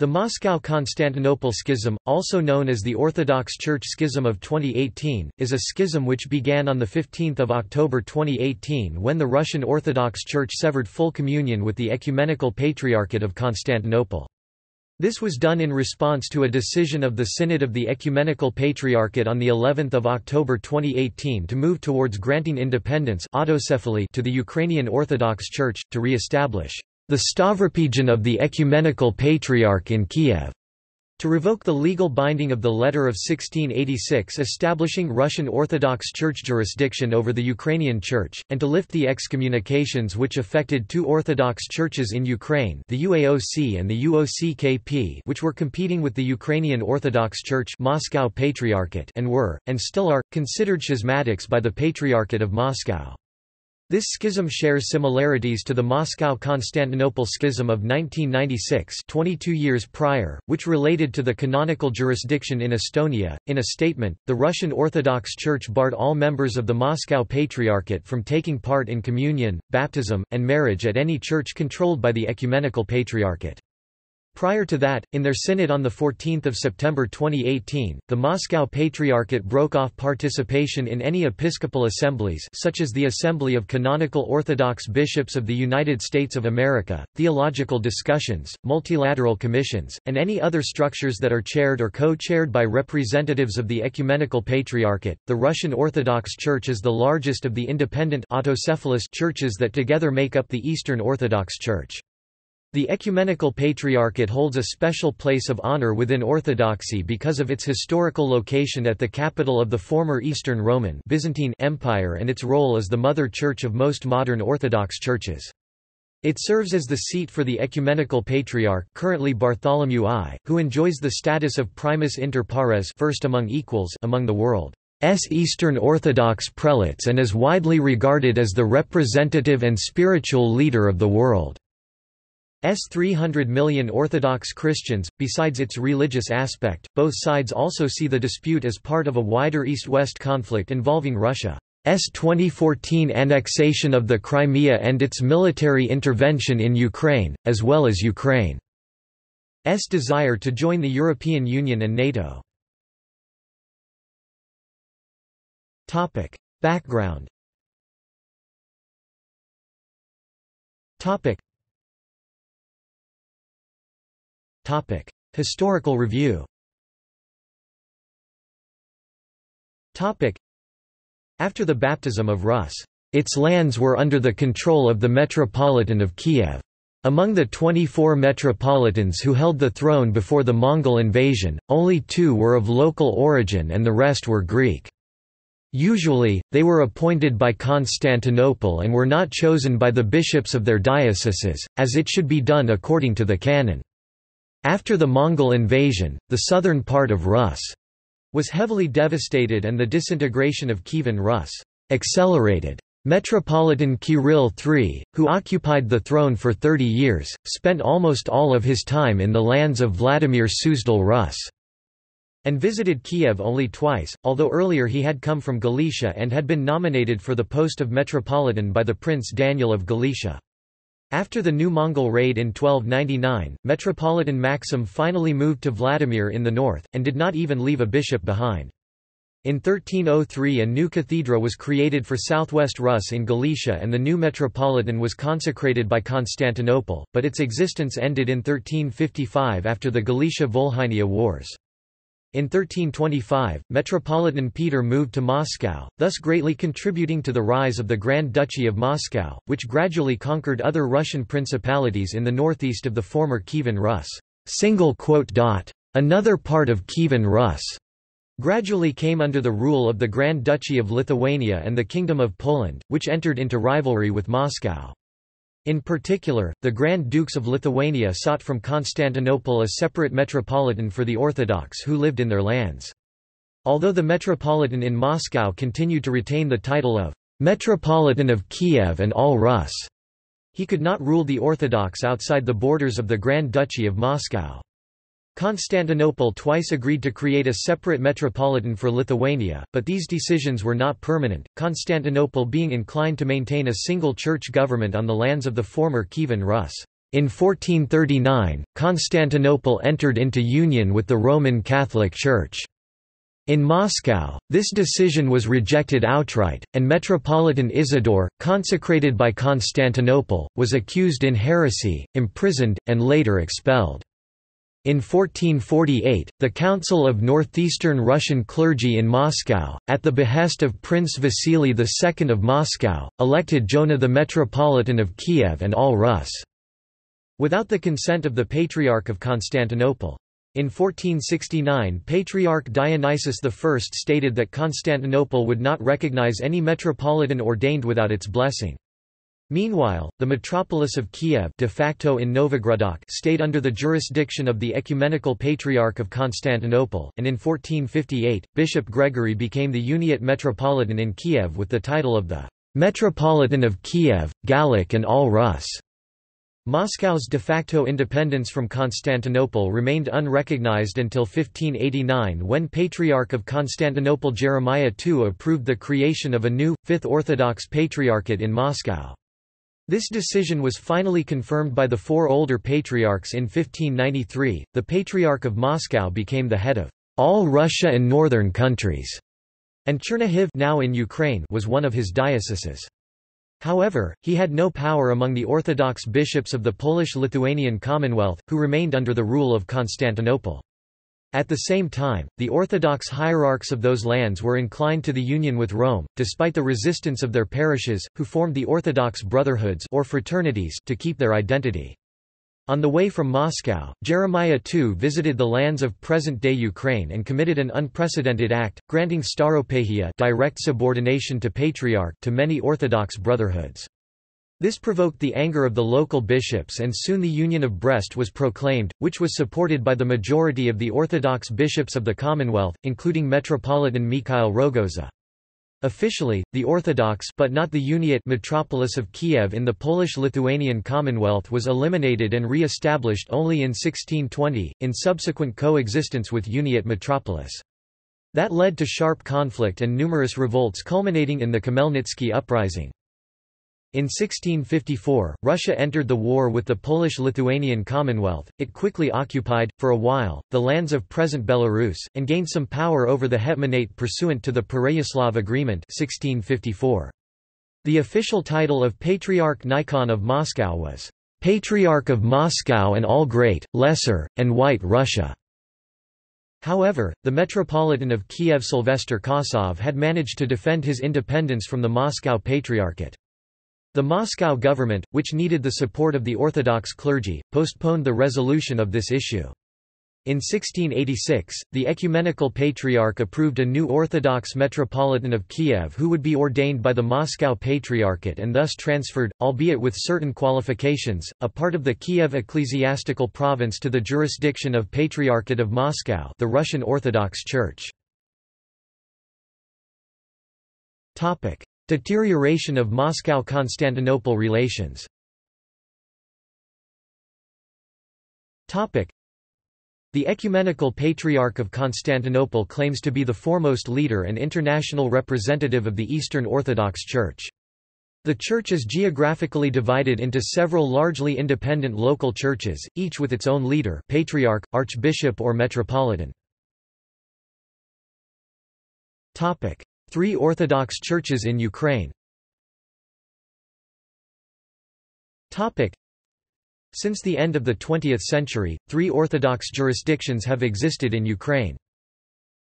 The Moscow–Constantinople Schism, also known as the Orthodox Church Schism of 2018, is a schism which began on 15 October 2018 when the Russian Orthodox Church severed full communion with the Ecumenical Patriarchate of Constantinople. This was done in response to a decision of the Synod of the Ecumenical Patriarchate on the 11th of October 2018 to move towards granting independence autocephaly to the Ukrainian Orthodox Church to re-establish the Stavropegion of the Ecumenical Patriarch in Kiev, to revoke the legal binding of the Letter of 1686 establishing Russian Orthodox Church jurisdiction over the Ukrainian Church, and to lift the excommunications which affected two Orthodox churches in Ukraine the UAOC and the UOCKP which were competing with the Ukrainian Orthodox Church Moscow Patriarchate and were, and still are, considered schismatics by the Patriarchate of Moscow. This schism shares similarities to the Moscow–Constantinople schism of 1996 22 years prior, which related to the canonical jurisdiction in Estonia. In a statement, the Russian Orthodox Church barred all members of the Moscow Patriarchate from taking part in communion, baptism, and marriage at any church controlled by the Ecumenical Patriarchate. Prior to that, in their synod on 14 September 2018, the Moscow Patriarchate broke off participation in any episcopal assemblies such as the Assembly of Canonical Orthodox Bishops of the United States of America, theological discussions, multilateral commissions, and any other structures that are chaired or co-chaired by representatives of the Ecumenical Patriarchate. The Russian Orthodox Church is the largest of the independent autocephalous churches that together make up the Eastern Orthodox Church. The Ecumenical Patriarchate holds a special place of honor within Orthodoxy because of its historical location at the capital of the former Eastern Roman Byzantine Empire and its role as the mother church of most modern Orthodox churches. It serves as the seat for the Ecumenical Patriarch currently Bartholomew I, who enjoys the status of primus inter pares first among equals among the world's Eastern Orthodox prelates and is widely regarded as the representative and spiritual leader of the world. S 300 million Orthodox Christians. Besides its religious aspect, both sides also see the dispute as part of a wider East-West conflict involving Russia's 2014 annexation of the Crimea and its military intervention in Ukraine, as well as Ukraine's desire to join the European Union and NATO. Background Topic: Historical review. Topic: After the baptism of Rus, its lands were under the control of the Metropolitan of Kiev. Among the 24 metropolitans who held the throne before the Mongol invasion, only two were of local origin and the rest were Greek. Usually, they were appointed by Constantinople and were not chosen by the bishops of their dioceses, as it should be done according to the canon. After the Mongol invasion, the southern part of Rus was heavily devastated and the disintegration of Kievan Rus accelerated. Metropolitan Kirill III, who occupied the throne for 30 years, spent almost all of his time in the lands of Vladimir Suzdal Rus and visited Kiev only twice, although earlier he had come from Galicia and had been nominated for the post of metropolitan by the Prince Daniel of Galicia. After the new Mongol raid in 1299, Metropolitan Maxim finally moved to Vladimir in the north, and did not even leave a bishop behind. In 1303 a new cathedra was created for southwest Rus in Galicia and the new metropolitan was consecrated by Constantinople, but its existence ended in 1355 after the Galicia-Volhynia Wars. In 1325, Metropolitan Peter moved to Moscow, thus greatly contributing to the rise of the Grand Duchy of Moscow, which gradually conquered other Russian principalities in the northeast of the former Kievan Rus. Another part of Kievan Rus gradually came under the rule of the Grand Duchy of Lithuania and the Kingdom of Poland, which entered into rivalry with Moscow. In particular, the Grand Dukes of Lithuania sought from Constantinople a separate metropolitan for the Orthodox who lived in their lands. Although the metropolitan in Moscow continued to retain the title of Metropolitan of Kiev and all Rus, he could not rule the Orthodox outside the borders of the Grand Duchy of Moscow. Constantinople twice agreed to create a separate metropolitan for Lithuania, but these decisions were not permanent, Constantinople being inclined to maintain a single church government on the lands of the former Kievan Rus. In 1439, Constantinople entered into union with the Roman Catholic Church. In Moscow, this decision was rejected outright, and Metropolitan Isidore, consecrated by Constantinople, was accused in heresy, imprisoned, and later expelled. In 1448, the Council of Northeastern Russian Clergy in Moscow, at the behest of Prince Vasily II of Moscow, elected Jonah the Metropolitan of Kiev and all Rus' without the consent of the Patriarch of Constantinople. In 1469 Patriarch Dionysius I stated that Constantinople would not recognize any metropolitan ordained without its blessing. Meanwhile, the metropolis of Kiev de facto in Novogradok stayed under the jurisdiction of the Ecumenical Patriarch of Constantinople, and in 1458, Bishop Gregory became the Uniate Metropolitan in Kiev with the title of the Metropolitan of Kiev, Gallic and all Rus'. Moscow's de facto independence from Constantinople remained unrecognized until 1589 when Patriarch of Constantinople Jeremiah II approved the creation of a new, Fifth Orthodox Patriarchate in Moscow. This decision was finally confirmed by the four older patriarchs in 1593. The Patriarch of Moscow became the head of all Russia and northern countries, and Chernihiv now in Ukraine was one of his dioceses. However, he had no power among the Orthodox bishops of the Polish-Lithuanian Commonwealth, who remained under the rule of Constantinople. At the same time, the Orthodox hierarchs of those lands were inclined to the union with Rome, despite the resistance of their parishes, who formed the Orthodox brotherhoods or fraternities to keep their identity. On the way from Moscow, Jeremiah II visited the lands of present-day Ukraine and committed an unprecedented act, granting stauropegia direct subordination to patriarch to many Orthodox brotherhoods. This provoked the anger of the local bishops and soon the Union of Brest was proclaimed, which was supported by the majority of the Orthodox bishops of the Commonwealth, including Metropolitan Mikhail Rogoza. Officially, the Orthodox but not the Uniate metropolis of Kiev in the Polish-Lithuanian Commonwealth was eliminated and re-established only in 1620, in subsequent coexistence with Uniate metropolis. That led to sharp conflict and numerous revolts culminating in the Khmelnytsky uprising. In 1654, Russia entered the war with the Polish-Lithuanian Commonwealth, it quickly occupied, for a while, the lands of present Belarus, and gained some power over the Hetmanate pursuant to the Pereyaslav Agreement 1654. The official title of Patriarch Nikon of Moscow was, "...Patriarch of Moscow and all Great, Lesser, and White Russia." However, the Metropolitan of Kiev Sylvester Kosov had managed to defend his independence from the Moscow Patriarchate. The Moscow government, which needed the support of the Orthodox clergy, postponed the resolution of this issue. In 1686, the Ecumenical Patriarch approved a new Orthodox Metropolitan of Kiev who would be ordained by the Moscow Patriarchate and thus transferred, albeit with certain qualifications, a part of the Kiev ecclesiastical province to the jurisdiction of Patriarchate of Moscow the Russian Orthodox Church. Deterioration of Moscow–Constantinople relations the Ecumenical Patriarch of Constantinople claims to be the foremost leader and international representative of the Eastern Orthodox Church. The church is geographically divided into several largely independent local churches, each with its own leader patriarch, archbishop or metropolitan. Three Orthodox churches in Ukraine Since the end of the 20th century, three Orthodox jurisdictions have existed in Ukraine.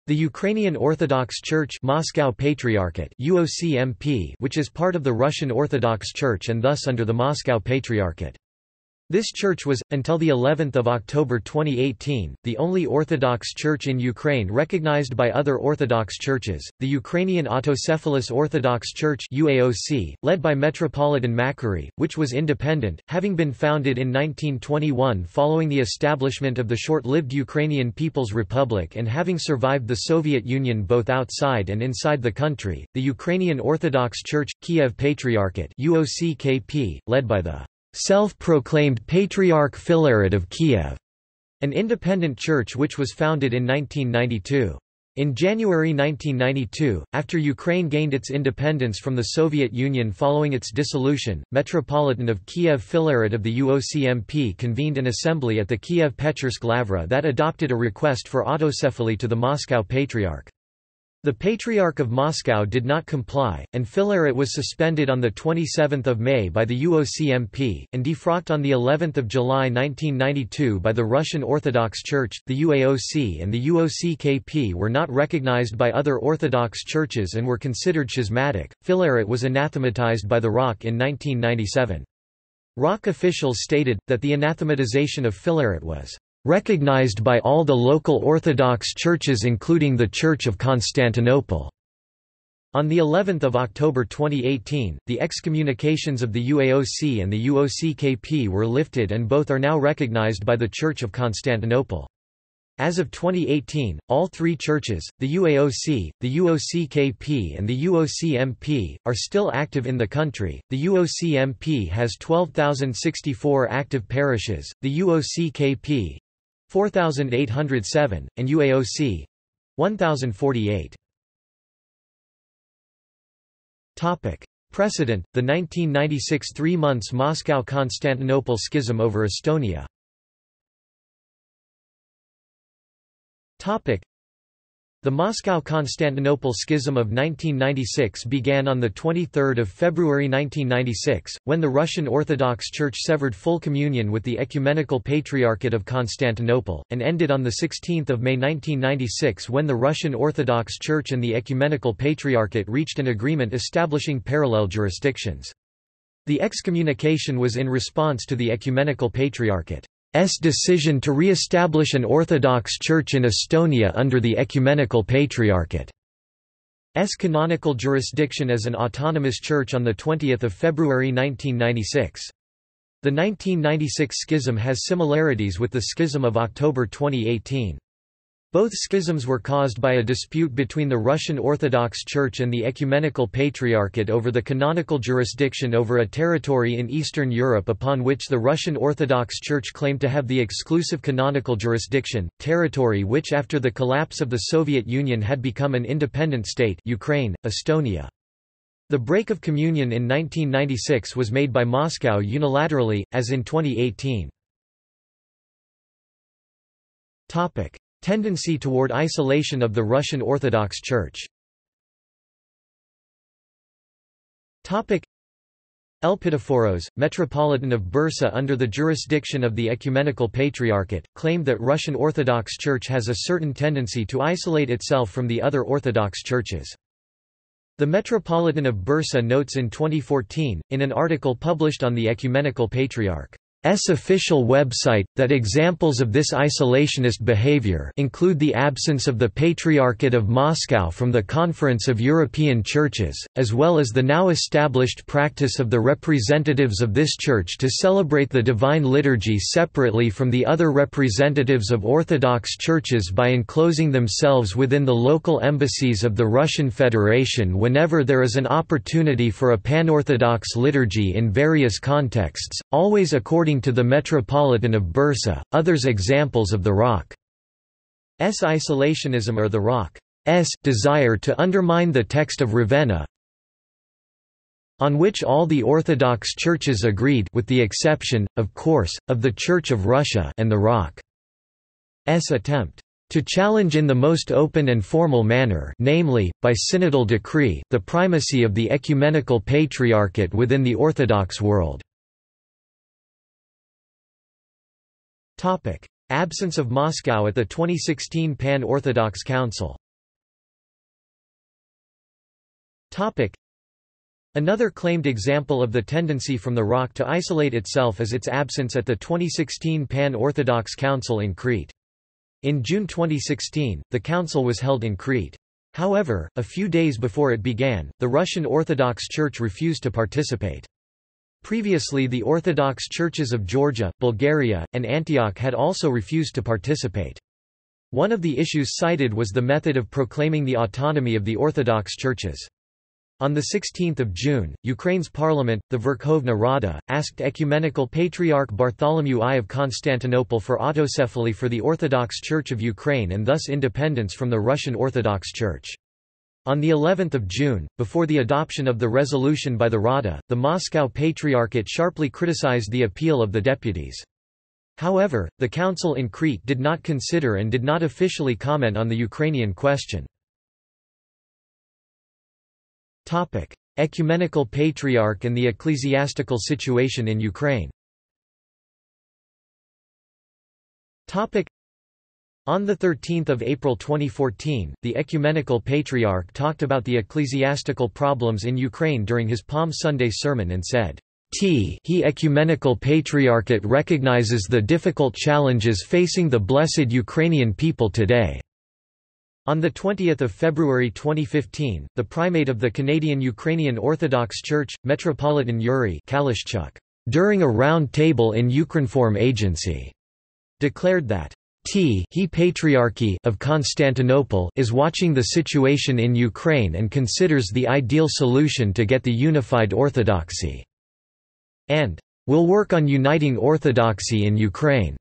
The Ukrainian Orthodox Church Moscow Patriarchate UOCMP, which is part of the Russian Orthodox Church and thus under the Moscow Patriarchate. This church was, until the 11th of October 2018, the only Orthodox church in Ukraine recognized by other Orthodox churches, the Ukrainian Autocephalous Orthodox Church UAOC, led by Metropolitan Makary, which was independent, having been founded in 1921 following the establishment of the short-lived Ukrainian People's Republic and having survived the Soviet Union both outside and inside the country, the Ukrainian Orthodox Church, Kiev Patriarchate UOCKP, led by the self-proclaimed Patriarch Filaret of Kiev, an independent church which was founded in 1992. In January 1992, after Ukraine gained its independence from the Soviet Union following its dissolution, Metropolitan of Kiev Filaret of the UOCMP convened an assembly at the Kiev-Pechersk Lavra that adopted a request for autocephaly to the Moscow Patriarch. The Patriarch of Moscow did not comply, and Filaret was suspended on 27 May by the UOCMP, and defrocked on of July 1992 by the Russian Orthodox Church. The UAOC and the UOCKP were not recognized by other Orthodox churches and were considered schismatic. Filaret was anathematized by the ROC in 1997. ROC officials stated, that the anathematization of Filaret was recognized by all the local Orthodox churches including the Church of Constantinople. On the 11th of October 2018, the excommunications of the UAOC and the UOCKP were lifted and both are now recognized by the Church of Constantinople. As of 2018, all three churches, the UAOC, the UOCKP and the UOCMP, are still active in the country. The UOCMP has 12,064 active parishes, the UOCKP 4807, and UAOC 1048. Topic: Precedent: The 1996 three months Moscow-Constantinople schism over Estonia. Topic: the Moscow–Constantinople Schism of 1996 began on 23 February 1996, when the Russian Orthodox Church severed full communion with the Ecumenical Patriarchate of Constantinople, and ended on 16 May 1996 when the Russian Orthodox Church and the Ecumenical Patriarchate reached an agreement establishing parallel jurisdictions. The excommunication was in response to the Ecumenical Patriarchate. S decision to re-establish an Orthodox Church in Estonia under the Ecumenical Patriarchate. S canonical jurisdiction as an autonomous church on 20 February 1996. The 1996 schism has similarities with the schism of October 2018. Both schisms were caused by a dispute between the Russian Orthodox Church and the Ecumenical Patriarchate over the canonical jurisdiction over a territory in Eastern Europe upon which the Russian Orthodox Church claimed to have the exclusive canonical jurisdiction, territory which after the collapse of the Soviet Union had become an independent state Ukraine, Estonia. The break of communion in 1996 was made by Moscow unilaterally, as in 2018. Tendency toward isolation of the Russian Orthodox Church. Elpidophoros, Metropolitan of Bursa under the jurisdiction of the Ecumenical Patriarchate, claimed that Russian Orthodox Church has a certain tendency to isolate itself from the other Orthodox churches. The Metropolitan of Bursa notes in 2014, in an article published on the Ecumenical Patriarch, S official website, that examples of this isolationist behavior include the absence of the Patriarchate of Moscow from the Conference of European Churches, as well as the now established practice of the representatives of this church to celebrate the Divine Liturgy separately from the other representatives of Orthodox churches by enclosing themselves within the local embassies of the Russian Federation whenever there is an opportunity for a pan-Orthodox liturgy in various contexts, always according according to the Metropolitan of Bursa. Others examples of the ROC's isolationism are the ROC's desire to undermine the text of Ravenna, on which all the Orthodox churches agreed with the exception, of course, of the Church of Russia and the ROC's attempt to challenge in the most open and formal manner namely, by synodal decree, the primacy of the ecumenical patriarchate within the Orthodox world. Absence of Moscow at the 2016 Pan-Orthodox Council Another claimed example of the tendency from the ROC to isolate itself is its absence at the 2016 Pan-Orthodox Council in Crete. In June 2016, the council was held in Crete. However, a few days before it began, the Russian Orthodox Church refused to participate. Previously the Orthodox churches of Georgia, Bulgaria, and Antioch had also refused to participate. One of the issues cited was the method of proclaiming the autonomy of the Orthodox churches. On 16 June, Ukraine's parliament, the Verkhovna Rada, asked Ecumenical Patriarch Bartholomew I of Constantinople for autocephaly for the Orthodox Church of Ukraine and thus independence from the Russian Orthodox Church. On the 11th of June, before the adoption of the resolution by the Rada, the Moscow Patriarchate sharply criticized the appeal of the deputies. However, the council in Crete did not consider and did not officially comment on the Ukrainian question. Topic: Ecumenical Patriarch and the ecclesiastical situation in Ukraine. On 13 April 2014, the Ecumenical Patriarch talked about the ecclesiastical problems in Ukraine during his Palm Sunday sermon and said, T he Ecumenical Patriarchate recognizes the difficult challenges facing the blessed Ukrainian people today. On 20 February 2015, the primate of the Canadian Ukrainian Orthodox Church, Metropolitan Yuri Kalishchuk, during a round table in Ukrinform Agency, declared that T he Patriarchy of Constantinople is watching the situation in Ukraine and considers the ideal solution to get the unified orthodoxy, and will work on uniting orthodoxy in Ukraine.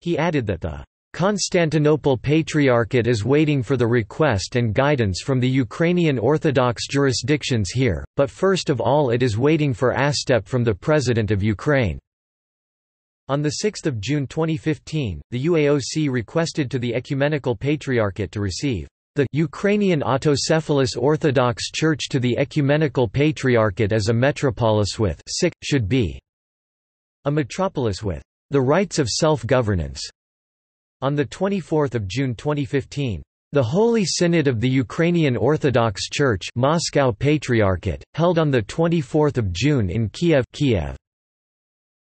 He added that the Constantinople Patriarchate is waiting for the request and guidance from the Ukrainian Orthodox jurisdictions here, but first of all it is waiting for ASTEP from the President of Ukraine. On 6 June 2015, the UAOC requested to the Ecumenical Patriarchate to receive the Ukrainian Autocephalous Orthodox Church to the Ecumenical Patriarchate as a metropolis with should be a metropolis with the rights of self-governance. On 24 June 2015, the Holy Synod of the Ukrainian Orthodox Church Moscow Patriarchate, held on 24 June in Kiev, Kiev,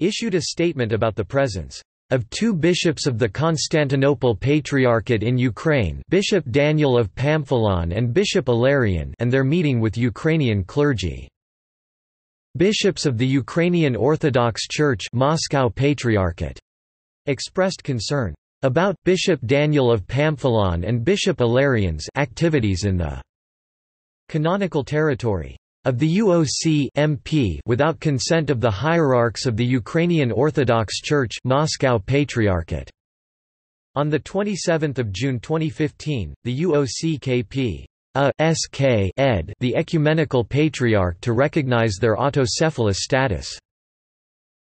issued a statement about the presence of two bishops of the Constantinople Patriarchate in Ukraine Bishop Daniel of Pamphilon and Bishop Ilarion and their meeting with Ukrainian clergy. Bishops of the Ukrainian Orthodox Church Moscow Patriarchate expressed concern about Bishop Daniel of Pamphilon and Bishop Ilarion's activities in the canonical territory of the UOC MP without consent of the hierarchs of the Ukrainian Orthodox Church Moscow Patriarchate. On 27 June 2015, the UOC KP a SK ed the Ecumenical Patriarch to recognize their autocephalous status.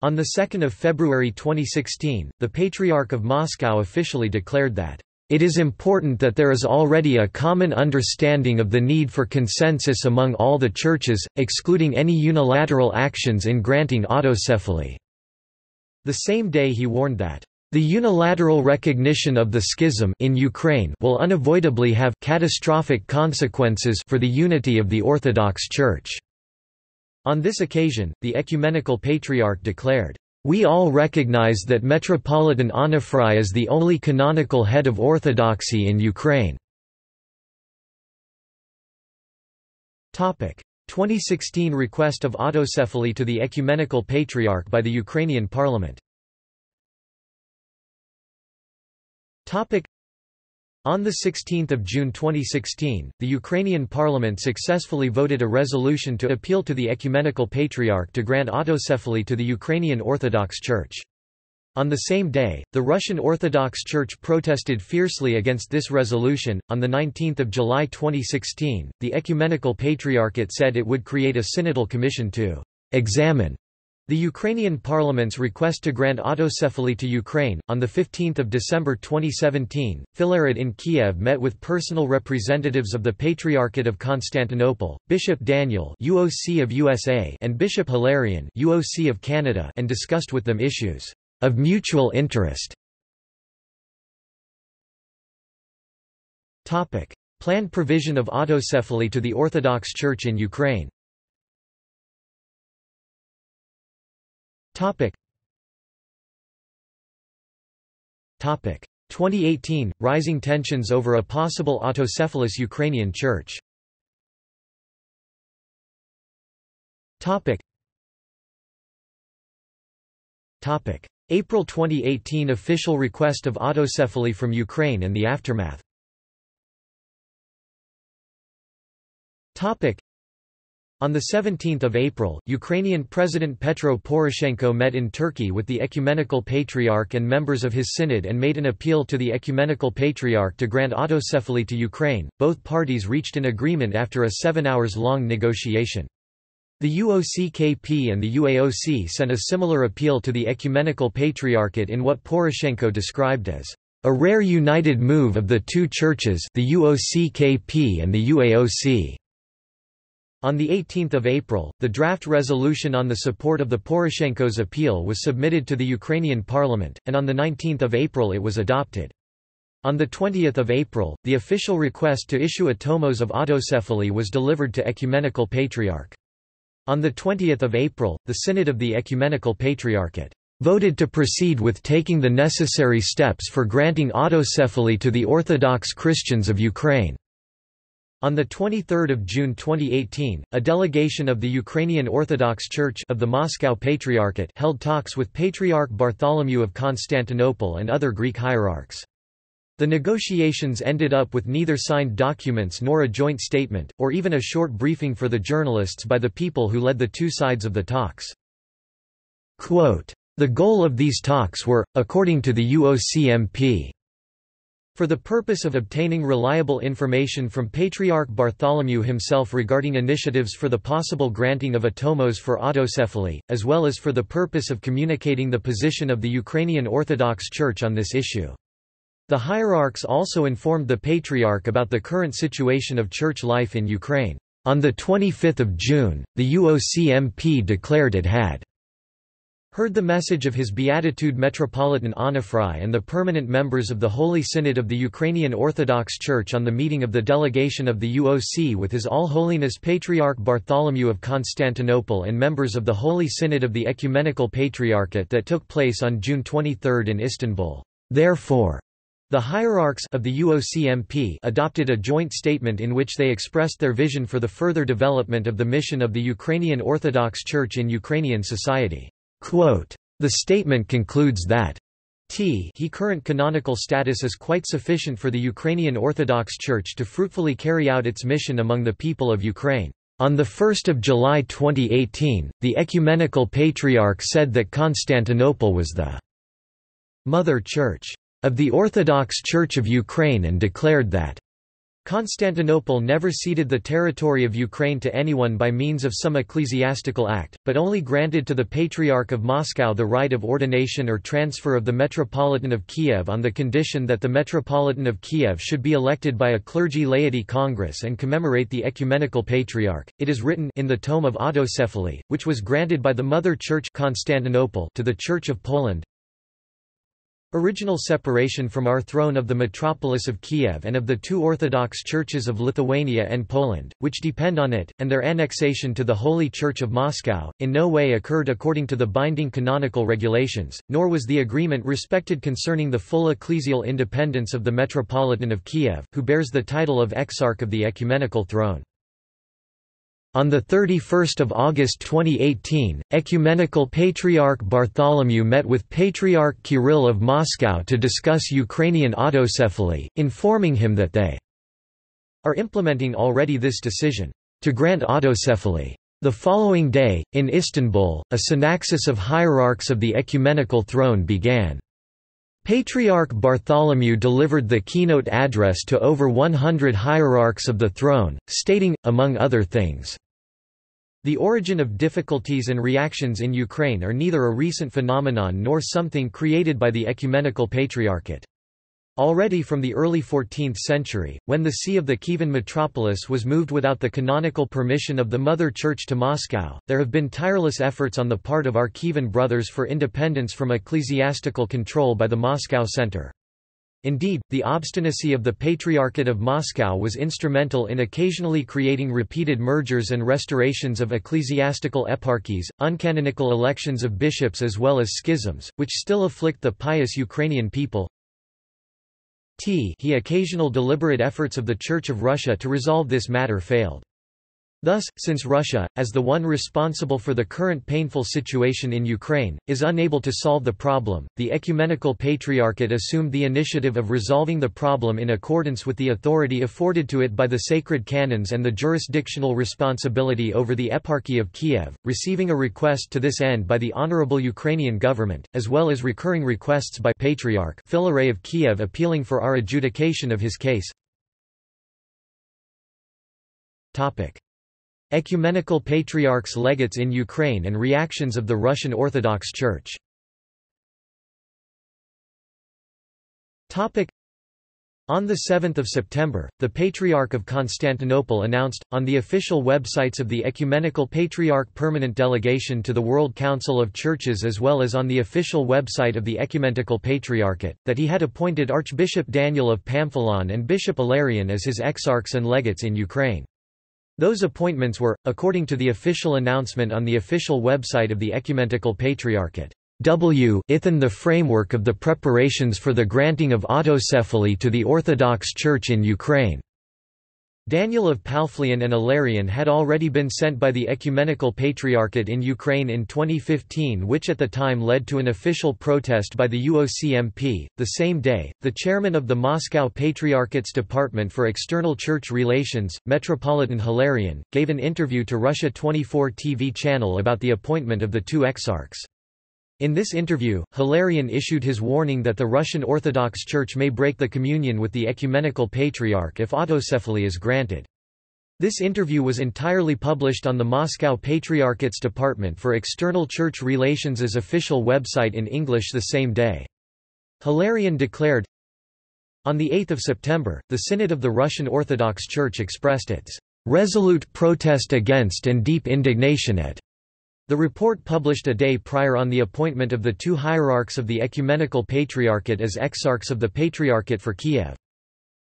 On 2 February 2016, the Patriarch of Moscow officially declared that, "...it is important that there is already a common understanding of the need for consensus among all the churches, excluding any unilateral actions in granting autocephaly." The same day he warned that, the unilateral recognition of the schism in Ukraine will unavoidably have catastrophic consequences for the unity of the Orthodox Church. On this occasion, the Ecumenical Patriarch declared, "...we all recognize that Metropolitan Onufry is the only canonical head of Orthodoxy in Ukraine." 2016 request of autocephaly to the Ecumenical Patriarch by the Ukrainian Parliament on 16 June 2016, the Ukrainian parliament successfully voted a resolution to appeal to the Ecumenical Patriarch to grant autocephaly to the Ukrainian Orthodox Church. On the same day, the Russian Orthodox Church protested fiercely against this resolution. On the 19th of July 2016, the Ecumenical Patriarchate said it would create a synodal commission to examine the Ukrainian parliament's request to grant autocephaly to Ukraine, on 15 December 2017, Filaret in Kiev met with personal representatives of the Patriarchate of Constantinople, Bishop Daniel UOC of USA and Bishop Hilarion UOC of Canada and discussed with them issues of mutual interest. Planned provision of autocephaly to the Orthodox Church in Ukraine Topic. Topic. 2018 – Rising tensions over a possible autocephalous Ukrainian church Topic. Topic. April 2018 official request of autocephaly from Ukraine and the aftermath Topic. On 17 April, Ukrainian President Petro Poroshenko met in Turkey with the Ecumenical Patriarch and members of his synod and made an appeal to the Ecumenical Patriarch to grant autocephaly to Ukraine. Both parties reached an agreement after a seven hours long negotiation. The UOCKP and the UAOC sent a similar appeal to the Ecumenical Patriarchate in what Poroshenko described as a rare united move of the two churches the UOCKP and the UAOC. On 18 April, the draft resolution on the support of the Poroshenko's appeal was submitted to the Ukrainian parliament, and on 19 April it was adopted. On 20 April, the official request to issue a tomos of autocephaly was delivered to Ecumenical Patriarch. On 20 April, the Synod of the Ecumenical Patriarchate voted to proceed with taking the necessary steps for granting autocephaly to the Orthodox Christians of Ukraine. On 23 June 2018, a delegation of the Ukrainian Orthodox Church of the Moscow Patriarchate held talks with Patriarch Bartholomew of Constantinople and other Greek hierarchs. The negotiations ended up with neither signed documents nor a joint statement, or even a short briefing for the journalists by the people who led the two sides of the talks. Quote, the goal of these talks were, according to the UOCMP, for the purpose of obtaining reliable information from Patriarch Bartholomew himself regarding initiatives for the possible granting of a tomos for autocephaly, as well as for the purpose of communicating the position of the Ukrainian Orthodox Church on this issue. The hierarchs also informed the Patriarch about the current situation of church life in Ukraine. On 25 June, the UOCMP declared it had heard the message of his Beatitude Metropolitan Onufry and the permanent members of the Holy Synod of the Ukrainian Orthodox Church on the meeting of the delegation of the UOC with His All Holiness Patriarch Bartholomew of Constantinople and members of the Holy Synod of the Ecumenical Patriarchate that took place on June 23 in Istanbul. Therefore, the hierarchs of the UOCMP adopted a joint statement in which they expressed their vision for the further development of the mission of the Ukrainian Orthodox Church in Ukrainian society. Quote, the statement concludes that T he current canonical status is quite sufficient for the Ukrainian Orthodox Church to fruitfully carry out its mission among the people of Ukraine. On 1 July 2018, the Ecumenical Patriarch said that Constantinople was the «mother church» of the Orthodox Church of Ukraine and declared that Constantinople never ceded the territory of Ukraine to anyone by means of some ecclesiastical act, but only granted to the Patriarch of Moscow the right of ordination or transfer of the Metropolitan of Kiev on the condition that the Metropolitan of Kiev should be elected by a clergy laity congress and commemorate the Ecumenical Patriarch. It is written in the Tome of Autocephaly, which was granted by the Mother Church Constantinople to the Church of Poland, Original separation from our throne of the metropolis of Kiev and of the two Orthodox churches of Lithuania and Poland, which depend on it, and their annexation to the Holy Church of Moscow, in no way occurred according to the binding canonical regulations, nor was the agreement respected concerning the full ecclesial independence of the Metropolitan of Kiev, who bears the title of Exarch of the Ecumenical Throne. On 31 August 2018, Ecumenical Patriarch Bartholomew met with Patriarch Kirill of Moscow to discuss Ukrainian autocephaly, informing him that they are implementing already this decision to grant autocephaly. The following day, in Istanbul, a synaxis of hierarchs of the ecumenical throne began. Patriarch Bartholomew delivered the keynote address to over 100 hierarchs of the throne, stating, among other things, the origin of difficulties and reactions in Ukraine are neither a recent phenomenon nor something created by the Ecumenical Patriarchate. Already from the early 14th century, when the see of the Kievan metropolis was moved without the canonical permission of the Mother Church to Moscow, there have been tireless efforts on the part of our Kievan brothers for independence from ecclesiastical control by the Moscow Center. Indeed, the obstinacy of the Patriarchate of Moscow was instrumental in occasionally creating repeated mergers and restorations of ecclesiastical eparchies, uncanonical elections of bishops as well as schisms, which still afflict the pious Ukrainian people. T he occasional deliberate efforts of the Church of Russia to resolve this matter failed. Thus, since Russia, as the one responsible for the current painful situation in Ukraine, is unable to solve the problem, the Ecumenical Patriarchate assumed the initiative of resolving the problem in accordance with the authority afforded to it by the sacred canons and the jurisdictional responsibility over the Eparchy of Kiev, receiving a request to this end by the Honorable Ukrainian government, as well as recurring requests by Patriarch Filaret of Kiev appealing for our adjudication of his case. Ecumenical Patriarchs legates in Ukraine and reactions of the Russian Orthodox Church on 7 September, the Patriarch of Constantinople announced, on the official websites of the Ecumenical Patriarch Permanent Delegation to the World Council of Churches as well as on the official website of the Ecumenical Patriarchate, that he had appointed Archbishop Daniel of Pamphilon and Bishop Ilarion as his exarchs and legates in Ukraine. Those appointments were, according to the official announcement on the official website of the Ecumenical Patriarchate, W ithin the framework of the preparations for the granting of autocephaly to the Orthodox Church in Ukraine. Daniel of Pamphilon and Ilarion had already been sent by the Ecumenical Patriarchate in Ukraine in 2015, which at the time led to an official protest by the UOCMP. The same day, the chairman of the Moscow Patriarchate's Department for External Church Relations, Metropolitan Hilarion, gave an interview to Russia 24 TV channel about the appointment of the two exarchs. In this interview, Hilarion issued his warning that the Russian Orthodox Church may break the communion with the Ecumenical Patriarch if autocephaly is granted. This interview was entirely published on the Moscow Patriarchate's Department for External Church Relations' official website in English the same day. Hilarion declared, On 8 September, the Synod of the Russian Orthodox Church expressed its resolute protest against and deep indignation at the report published a day prior on the appointment of the two hierarchs of the Ecumenical Patriarchate as exarchs of the Patriarchate for Kiev.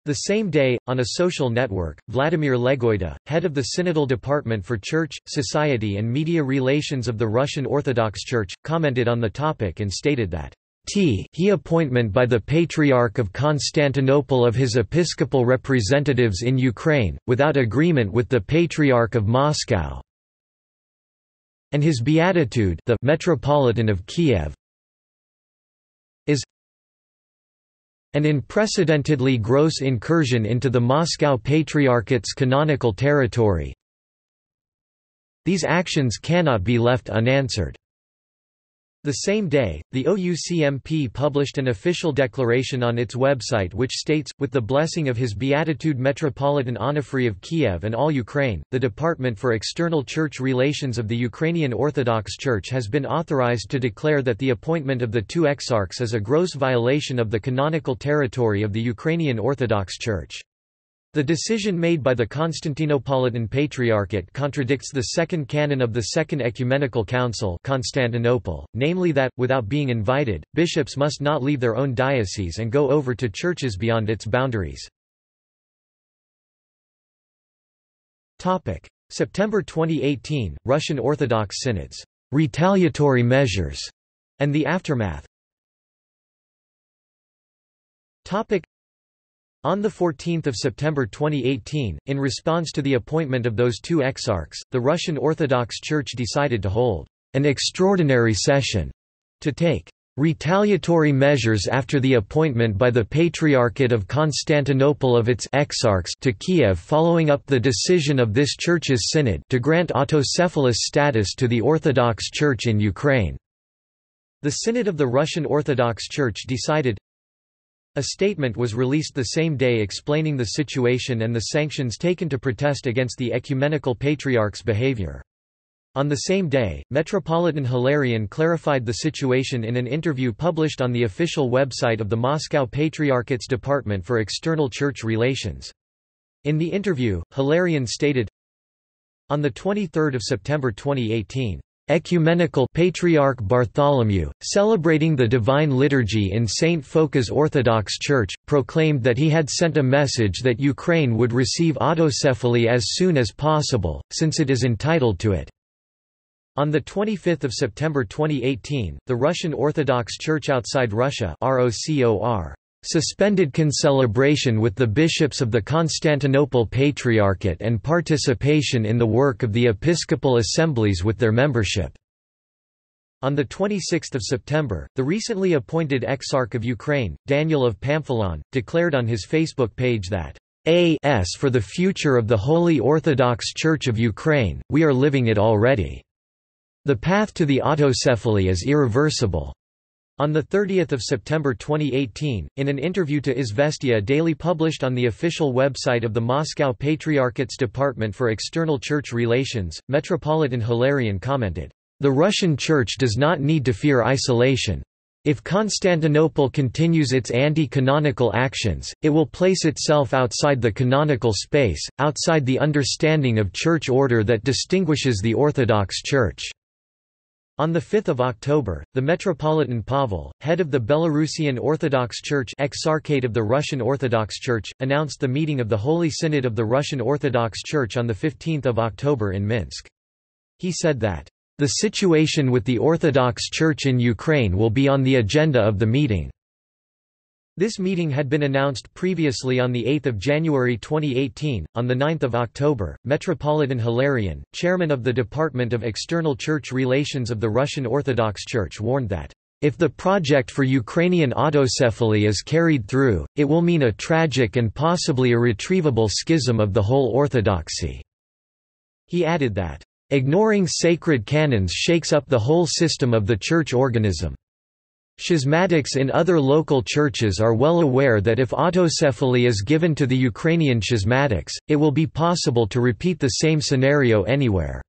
The same day, on a social network, Vladimir Legoida, head of the Synodal Department for Church, Society and Media Relations of the Russian Orthodox Church, commented on the topic and stated that T he appointment by the Patriarch of Constantinople of his episcopal representatives in Ukraine, without agreement with the Patriarch of Moscow and his beatitude the Metropolitan of Kiev is an unprecedentedly gross incursion into the Moscow Patriarchate's canonical territory. These actions cannot be left unanswered. The same day, the OUCMP published an official declaration on its website which states, with the blessing of His Beatitude Metropolitan Onufry of Kiev and all Ukraine, the Department for External Church Relations of the Ukrainian Orthodox Church has been authorized to declare that the appointment of the two exarchs is a gross violation of the canonical territory of the Ukrainian Orthodox Church. The decision made by the Constantinopolitan Patriarchate contradicts the second canon of the Second Ecumenical Council Constantinople, namely that, without being invited, bishops must not leave their own diocese and go over to churches beyond its boundaries. September 2018, Russian Orthodox Synods, "'retaliatory measures' and the aftermath on 14 September 2018, in response to the appointment of those two exarchs, the Russian Orthodox Church decided to hold an extraordinary session to take retaliatory measures after the appointment by the Patriarchate of Constantinople of its exarchs to Kiev following up the decision of this church's synod to grant autocephalous status to the Orthodox Church in Ukraine. The Synod of the Russian Orthodox Church decided a statement was released the same day explaining the situation and the sanctions taken to protest against the ecumenical patriarch's behavior. On the same day, Metropolitan Hilarion clarified the situation in an interview published on the official website of the Moscow Patriarchate's Department for External Church Relations. In the interview, Hilarion stated, On 23 September 2018, Ecumenical Patriarch Bartholomew, celebrating the Divine Liturgy in St. Foka's Orthodox Church, proclaimed that he had sent a message that Ukraine would receive autocephaly as soon as possible, since it is entitled to it. On 25 September 2018, the Russian Orthodox Church outside Russia ROCOR suspended concelebration with the bishops of the Constantinople Patriarchate and participation in the work of the episcopal assemblies with their membership. On 26 September, the recently appointed Exarch of Ukraine, Daniel of Pamphilon, declared on his Facebook page that, "A.S. for the future of the Holy Orthodox Church of Ukraine, we are living it already. The path to the autocephaly is irreversible." On 30 September 2018, in an interview to Izvestia daily published on the official website of the Moscow Patriarchate's Department for External Church Relations, Metropolitan Hilarion commented, the Russian Church does not need to fear isolation. If Constantinople continues its anti-canonical actions, it will place itself outside the canonical space, outside the understanding of church order that distinguishes the Orthodox Church. On 5 October, the Metropolitan Pavel, head of the Belarusian Orthodox Church Exarchate of the Russian Orthodox Church, announced the meeting of the Holy Synod of the Russian Orthodox Church on 15 October in Minsk. He said that, the situation with the Orthodox Church in Ukraine will be on the agenda of the meeting. This meeting had been announced previously on 8 January 2018. On 9 October, Metropolitan Hilarion, chairman of the Department of External Church Relations of the Russian Orthodox Church warned that, if the project for Ukrainian autocephaly is carried through, it will mean a tragic and possibly irretrievable schism of the whole orthodoxy. He added that, Ignoring sacred canons shakes up the whole system of the church organism. Schismatics in other local churches are well aware that if autocephaly is given to the Ukrainian schismatics, it will be possible to repeat the same scenario anywhere.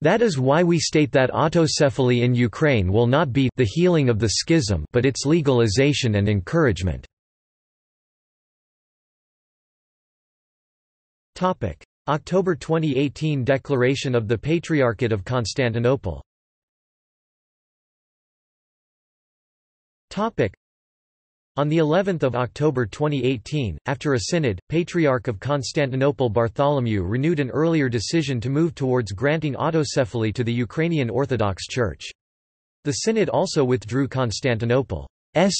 That is why we state that autocephaly in Ukraine will not be the healing of the schism but its legalization and encouragement. October 2018 Declaration of the Patriarchate of Constantinople on the 11th of October 2018, after a synod, Patriarch of Constantinople Bartholomew renewed an earlier decision to move towards granting autocephaly to the Ukrainian Orthodox Church. The synod also withdrew Constantinople's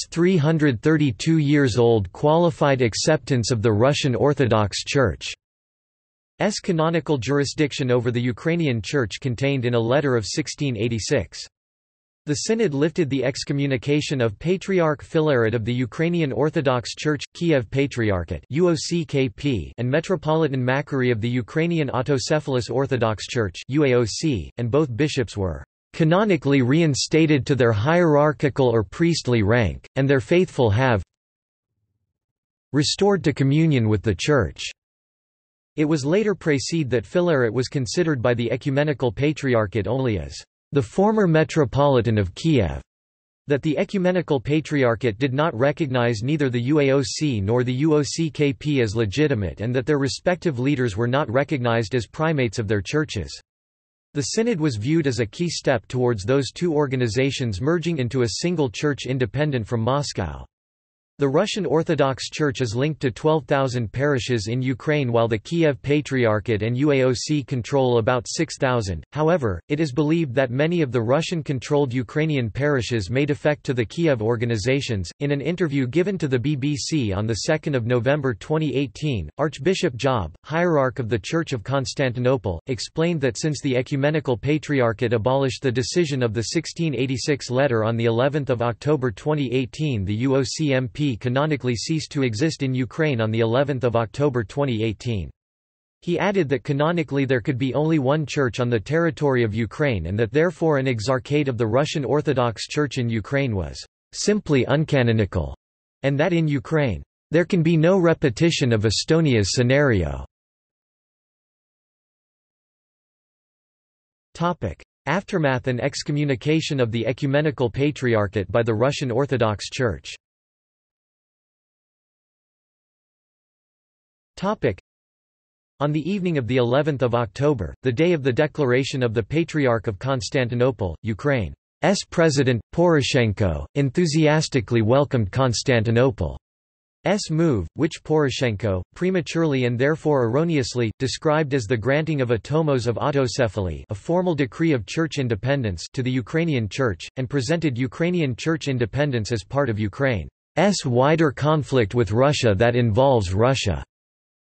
332 years old qualified acceptance of the Russian Orthodox Church. S canonical jurisdiction over the Ukrainian Church contained in a letter of 1686. The Synod lifted the excommunication of Patriarch Filaret of the Ukrainian Orthodox Church, Kiev Patriarchate and Metropolitan Makary of the Ukrainian Autocephalous Orthodox Church and both bishops were canonically reinstated to their hierarchical or priestly rank, and their faithful have restored to communion with the Church. It was later précédé that Filaret was considered by the Ecumenical Patriarchate only as the former Metropolitan of Kiev, that the Ecumenical Patriarchate did not recognize neither the UAOC nor the UOCKP as legitimate and that their respective leaders were not recognized as primates of their churches. The synod was viewed as a key step towards those two organizations merging into a single church independent from Moscow. The Russian Orthodox Church is linked to 12,000 parishes in Ukraine while the Kiev Patriarchate and UAOC control about 6,000. However, it is believed that many of the Russian controlled Ukrainian parishes may defect to the Kiev organizations. In an interview given to the BBC on 2 November 2018, Archbishop Job, hierarch of the Church of Constantinople, explained that since the Ecumenical Patriarchate abolished the decision of the 1686 letter on of October 2018, the Canonically ceased to exist in Ukraine on the 11th of October 2018. He added that canonically there could be only one church on the territory of Ukraine and that therefore an exarchate of the Russian Orthodox Church in Ukraine was simply uncanonical, and that in Ukraine, there can be no repetition of Estonia's scenario. Aftermath and excommunication of the Ecumenical Patriarchate by the Russian Orthodox Church On the evening of the 11th of October, the day of the declaration of the Patriarch of Constantinople, Ukraine's President, Poroshenko, enthusiastically welcomed Constantinople's move, which Poroshenko, prematurely and therefore erroneously, described as the granting of a tomos of autocephaly a formal decree of church independence to the Ukrainian Church, and presented Ukrainian church independence as part of Ukraine's wider conflict with Russia that involves Russia's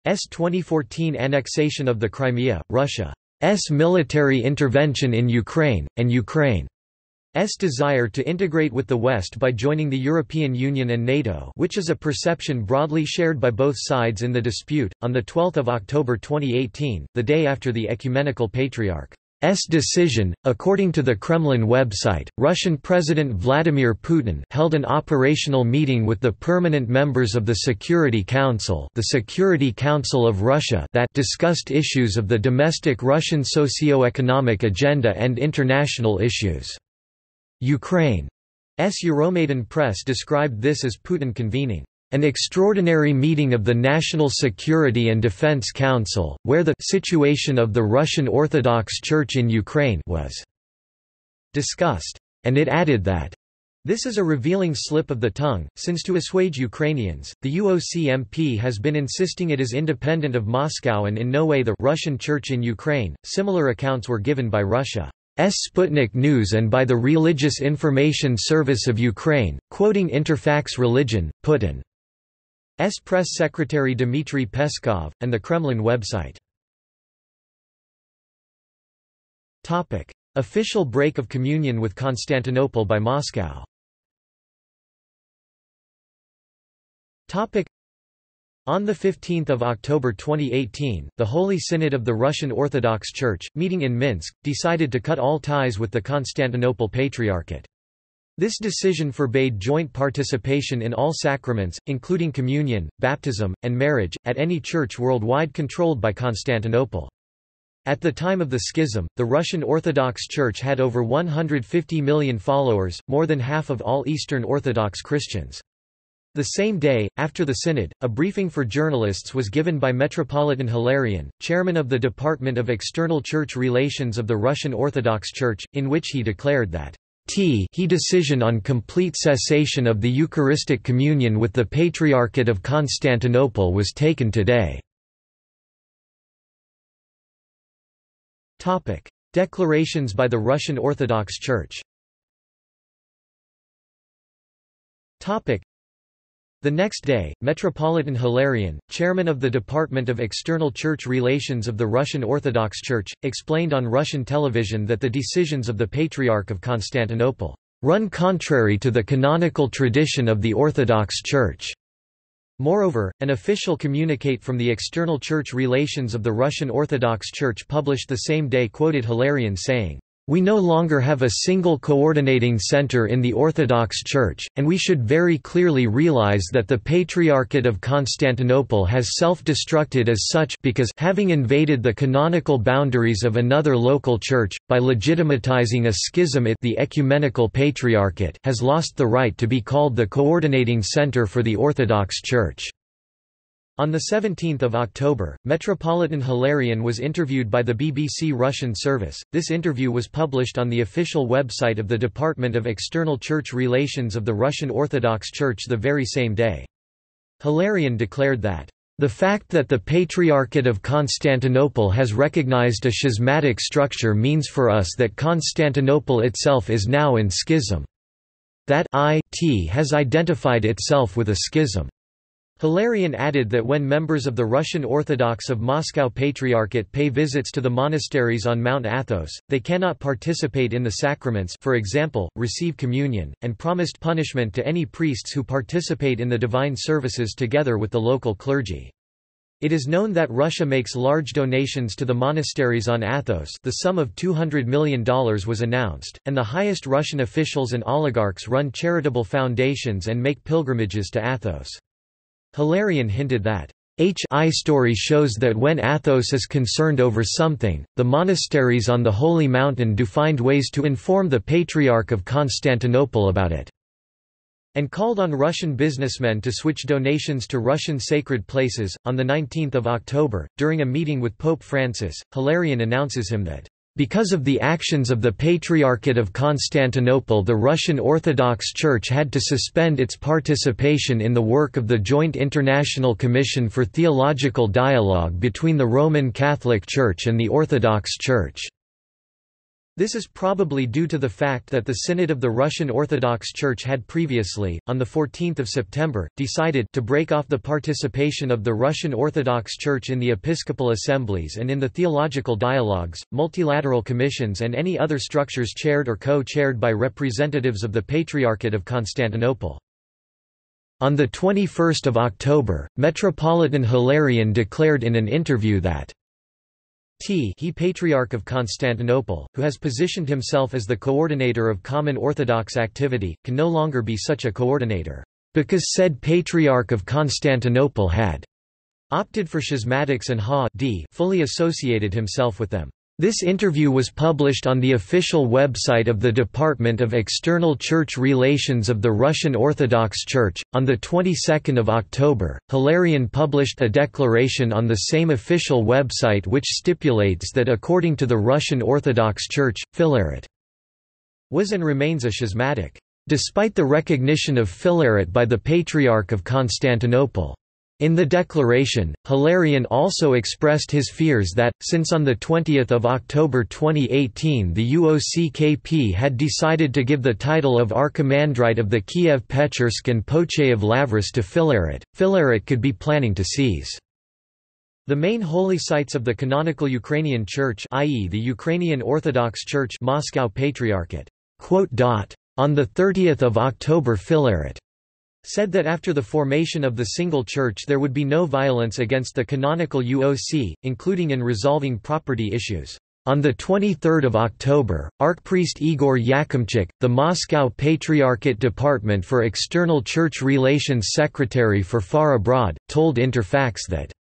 2014 annexation of the Crimea, Russia's military intervention in Ukraine, and Ukraine S desire to integrate with the West by joining the European Union and NATO which is a perception broadly shared by both sides in the dispute. On 12 October 2018, the day after the Ecumenical Patriarch's decision, according to the Kremlin website, Russian President Vladimir Putin held an operational meeting with the permanent members of the Security Council the Security Council of Russia that discussed issues of the domestic Russian socio-economic agenda and international issues. Ukraine's Euromaidan press described this as Putin convening an extraordinary meeting of the National Security and Defense Council, where the situation of the Russian Orthodox Church in Ukraine was discussed, and it added that this is a revealing slip of the tongue, since to assuage Ukrainians, the UOCMP has been insisting it is independent of Moscow and in no way the Russian Church in Ukraine. Similar accounts were given by Russia. Sputnik News and by the Religious Information Service of Ukraine, quoting Interfax Religion, Putin. S. press secretary Dmitry Peskov, and the Kremlin website. Topic. Official break of communion with Constantinople by Moscow Topic. on 15 October 2018, the Holy Synod of the Russian Orthodox Church, meeting in Minsk, decided to cut all ties with the Constantinople Patriarchate. This decision forbade joint participation in all sacraments, including communion, baptism, and marriage, at any church worldwide controlled by Constantinople. At the time of the schism, the Russian Orthodox Church had over 150 million followers, more than half of all Eastern Orthodox Christians. The same day, after the synod, a briefing for journalists was given by Metropolitan Hilarion, chairman of the Department of External Church Relations of the Russian Orthodox Church, in which he declared that T he decision on complete cessation of the Eucharistic communion with the Patriarchate of Constantinople was taken today. Declarations by the Russian Orthodox Church the next day, Metropolitan Hilarion, chairman of the Department of External Church Relations of the Russian Orthodox Church, explained on Russian television that the decisions of the Patriarch of Constantinople run contrary to the canonical tradition of the Orthodox Church. Moreover, an official communicate from the External Church Relations of the Russian Orthodox Church published the same day quoted Hilarion saying, we no longer have a single coordinating center in the Orthodox Church, and we should very clearly realize that the Patriarchate of Constantinople has self-destructed as such because having invaded the canonical boundaries of another local church, by legitimatizing a schism it the Ecumenical Patriarchate has lost the right to be called the coordinating center for the Orthodox Church. On 17 October, Metropolitan Hilarion was interviewed by the BBC Russian service. This interview was published on the official website of the Department of External Church Relations of the Russian Orthodox Church the very same day. Hilarion declared that, "...the fact that the Patriarchate of Constantinople has recognized a schismatic structure means for us that Constantinople itself is now in schism. That it has identified itself with a schism." Hilarion added that when members of the Russian Orthodox of Moscow Patriarchate pay visits to the monasteries on Mount Athos, they cannot participate in the sacraments for example, receive communion, and promised punishment to any priests who participate in the divine services together with the local clergy. It is known that Russia makes large donations to the monasteries on Athos the sum of $200 million was announced, and the highest Russian officials and oligarchs run charitable foundations and make pilgrimages to Athos. Hilarion hinted that HI story shows that when Athos is concerned over something, the monasteries on the Holy Mountain do find ways to inform the Patriarch of Constantinople about it, and called on Russian businessmen to switch donations to Russian sacred places. On 19 October, during a meeting with Pope Francis, Hilarion announces him that because of the actions of the Patriarchate of Constantinople the Russian Orthodox Church had to suspend its participation in the work of the Joint International Commission for Theological Dialogue between the Roman Catholic Church and the Orthodox Church. This is probably due to the fact that the Synod of the Russian Orthodox Church had previously, on 14 September, decided to break off the participation of the Russian Orthodox Church in the episcopal assemblies and in the theological dialogues, multilateral commissions and any other structures chaired or co-chaired by representatives of the Patriarchate of Constantinople. On 21 October, Metropolitan Hilarion declared in an interview that T he Patriarch of Constantinople, who has positioned himself as the coordinator of common Orthodox activity, can no longer be such a coordinator, because said Patriarch of Constantinople had opted for schismatics and ha d fully associated himself with them. This interview was published on the official website of the Department of External Church Relations of the Russian Orthodox Church. On the 22nd of October, Hilarion published a declaration on the same official website which stipulates that according to the Russian Orthodox Church, Philaret was and remains a schismatic, despite the recognition of Philaret by the Patriarch of Constantinople. In the declaration, Hilarion also expressed his fears that, since on 20 October 2018 the UOCKP had decided to give the title of Archimandrite of the Kiev-Pechersk and Pochayev Lavris to Filaret, Filaret could be planning to seize the main holy sites of the canonical Ukrainian Church i.e. the Ukrainian Orthodox Church Moscow Patriarchate. On 30 October Filaret said that after the formation of the single church there would be no violence against the canonical UOC, including in resolving property issues. On 23 October, Archpriest Igor Yakimchuk, the Moscow Patriarchate Department for External Church Relations Secretary for Far Abroad, told Interfax that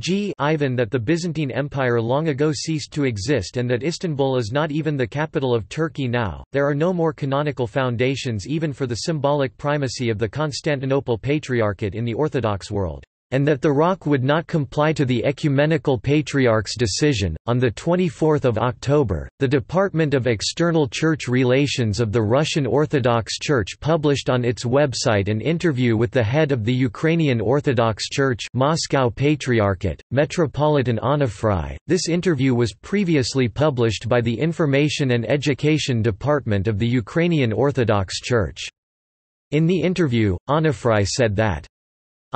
G. Ivan that the Byzantine Empire long ago ceased to exist and that Istanbul is not even the capital of Turkey now, there are no more canonical foundations even for the symbolic primacy of the Constantinople Patriarchate in the Orthodox world and that the ROC would not comply to the Ecumenical Patriarch's decision. On 24 October, the Department of External Church Relations of the Russian Orthodox Church published on its website an interview with the head of the Ukrainian Orthodox Church Moscow Patriarchate, Metropolitan Onufry. This interview was previously published by the Information and Education Department of the Ukrainian Orthodox Church. In the interview, Onufry said that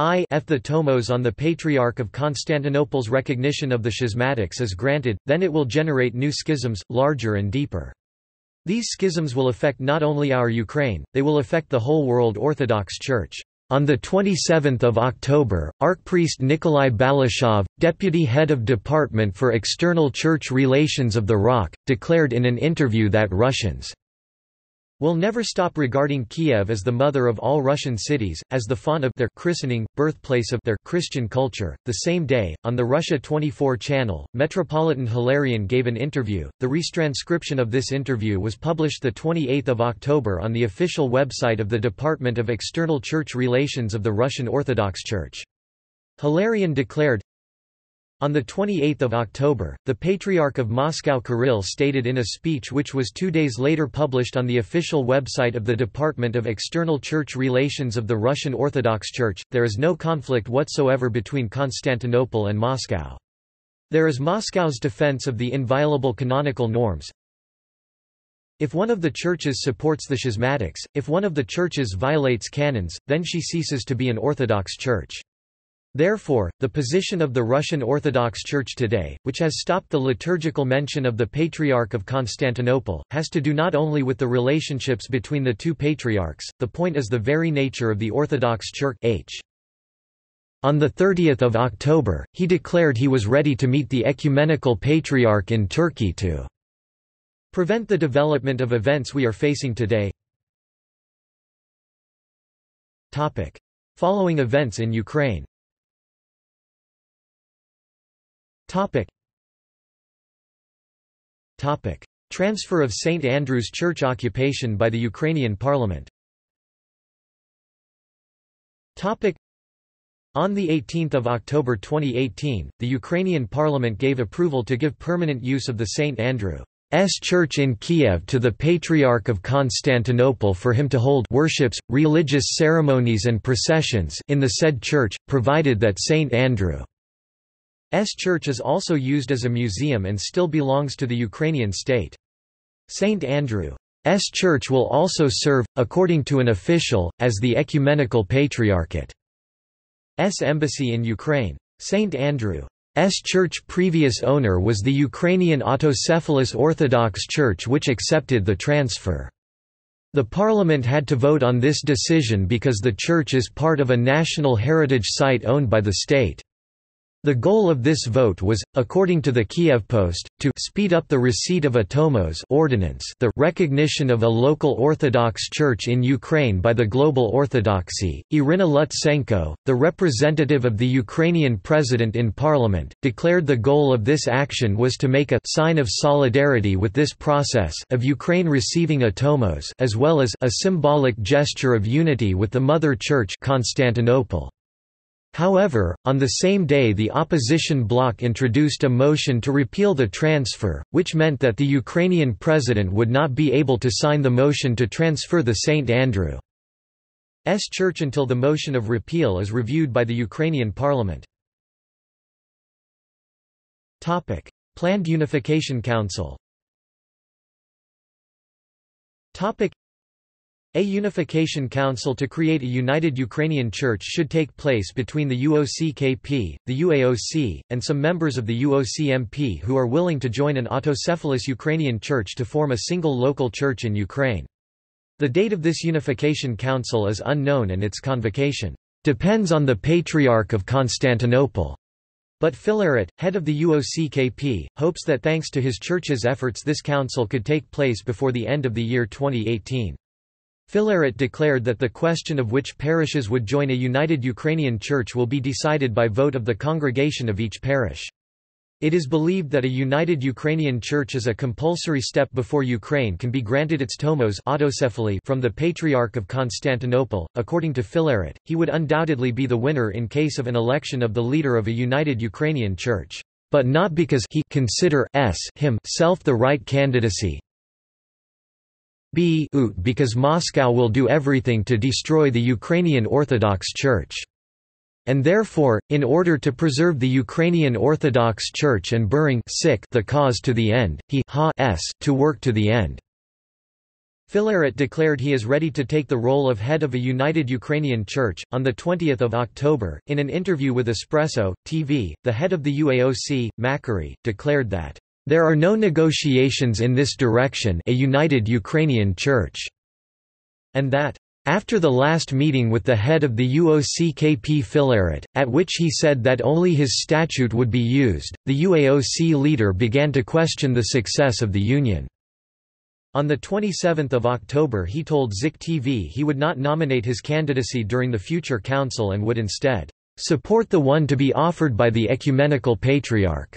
I f the tomos on the Patriarch of Constantinople's recognition of the schismatics is granted, then it will generate new schisms, larger and deeper. These schisms will affect not only our Ukraine, they will affect the whole world Orthodox Church. On 27 October, Archpriest Nikolai Balashov, deputy head of Department for External Church Relations of the ROC, declared in an interview that Russians will never stop regarding Kiev as the mother of all Russian cities, as the font of their christening, birthplace of their Christian culture. The same day, on the Russia 24 channel, Metropolitan Hilarion gave an interview. The retranscription of this interview was published the 28th of October on the official website of the Department of External Church Relations of the Russian Orthodox Church. Hilarion declared, on 28 October, the Patriarch of Moscow Kirill stated in a speech which was two days later published on the official website of the Department of External Church Relations of the Russian Orthodox Church, there is no conflict whatsoever between Constantinople and Moscow. There is Moscow's defense of the inviolable canonical norms. If one of the churches supports the schismatics, if one of the churches violates canons, then she ceases to be an Orthodox church. Therefore, the position of the Russian Orthodox Church today, which has stopped the liturgical mention of the Patriarch of Constantinople, has to do not only with the relationships between the two patriarchs, the point is the very nature of the Orthodox Church H. On 30 October, he declared he was ready to meet the Ecumenical Patriarch in Turkey to prevent the development of events we are facing today. Following events in Ukraine Topic. Topic. Transfer of St. Andrew's Church occupation by the Ukrainian parliament Topic. On 18 October 2018, the Ukrainian parliament gave approval to give permanent use of the St. Andrew's Church in Kiev to the Patriarch of Constantinople for him to hold worships, religious ceremonies and processions in the said church, provided that St. Andrew S church is also used as a museum and still belongs to the Ukrainian state. St. Andrew's Church will also serve, according to an official, as the Ecumenical Patriarchate's embassy in Ukraine. St. Andrew's Church previous owner was the Ukrainian Autocephalous Orthodox Church which accepted the transfer. The parliament had to vote on this decision because the church is part of a national heritage site owned by the state. The goal of this vote was, according to the Kiev Post, to speed up the receipt of a tomos ordinance the recognition of a local Orthodox Church in Ukraine by the Global Orthodoxy. Irina Lutsenko, the representative of the Ukrainian president in parliament, declared the goal of this action was to make a sign of solidarity with this process of Ukraine receiving a tomos as well as a symbolic gesture of unity with the Mother Church Constantinople. However, on the same day the opposition bloc introduced a motion to repeal the transfer, which meant that the Ukrainian president would not be able to sign the motion to transfer the St. Andrew's Church until the motion of repeal is reviewed by the Ukrainian parliament. Planned Unification Council a unification council to create a united Ukrainian church should take place between the UOC-KP, the UAOC, and some members of the UOC-MP who are willing to join an autocephalous Ukrainian church to form a single local church in Ukraine. The date of this unification council is unknown and its convocation depends on the Patriarch of Constantinople. But Filaret, head of the UOC-KP, hopes that thanks to his church's efforts this council could take place before the end of the year 2018. Filaret declared that the question of which parishes would join a united Ukrainian church will be decided by vote of the congregation of each parish. It is believed that a united Ukrainian church is a compulsory step before Ukraine can be granted its tomos autocephaly from the Patriarch of Constantinople. According to Filaret, he would undoubtedly be the winner in case of an election of the leader of a united Ukrainian church, but not because he consider s himself the right candidacy, b because Moscow will do everything to destroy the Ukrainian Orthodox Church. And therefore, in order to preserve the Ukrainian Orthodox Church and burying the cause to the end, he ha s to work to the end. Filaret declared he is ready to take the role of head of a united Ukrainian church. On 20 October, in an interview with Espreso, TV, the head of the UAOC, Makary, declared that there are no negotiations in this direction a united Ukrainian Church", and that, after the last meeting with the head of the UOC-KP Filaret, at which he said that only his statute would be used, the UAOC leader began to question the success of the union. On 27 October he told Zik TV he would not nominate his candidacy during the future council and would instead, "...support the one to be offered by the Ecumenical Patriarch."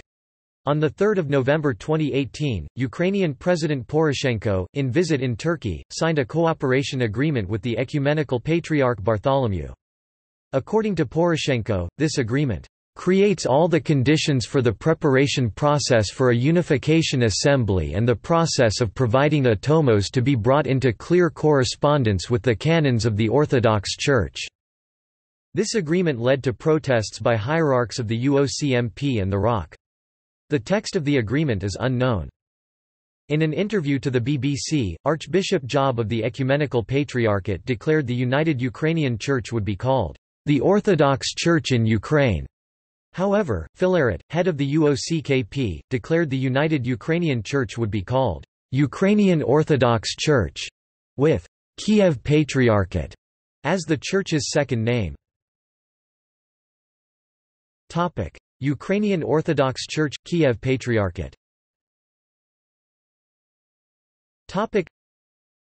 On 3 November 2018, Ukrainian President Poroshenko, in visit in Turkey, signed a cooperation agreement with the Ecumenical Patriarch Bartholomew. According to Poroshenko, this agreement creates all the conditions for the preparation process for a unification assembly and the process of providing a tomos to be brought into clear correspondence with the canons of the Orthodox Church." This agreement led to protests by hierarchs of the UOCMP and the ROC. The text of the agreement is unknown. In an interview to the BBC, Archbishop Job of the Ecumenical Patriarchate declared the United Ukrainian Church would be called the Orthodox Church in Ukraine. However, Filaret, head of the UOCKP, declared the United Ukrainian Church would be called Ukrainian Orthodox Church, with Kiev Patriarchate as the church's second name. Ukrainian Orthodox Church – Kiev Patriarchate.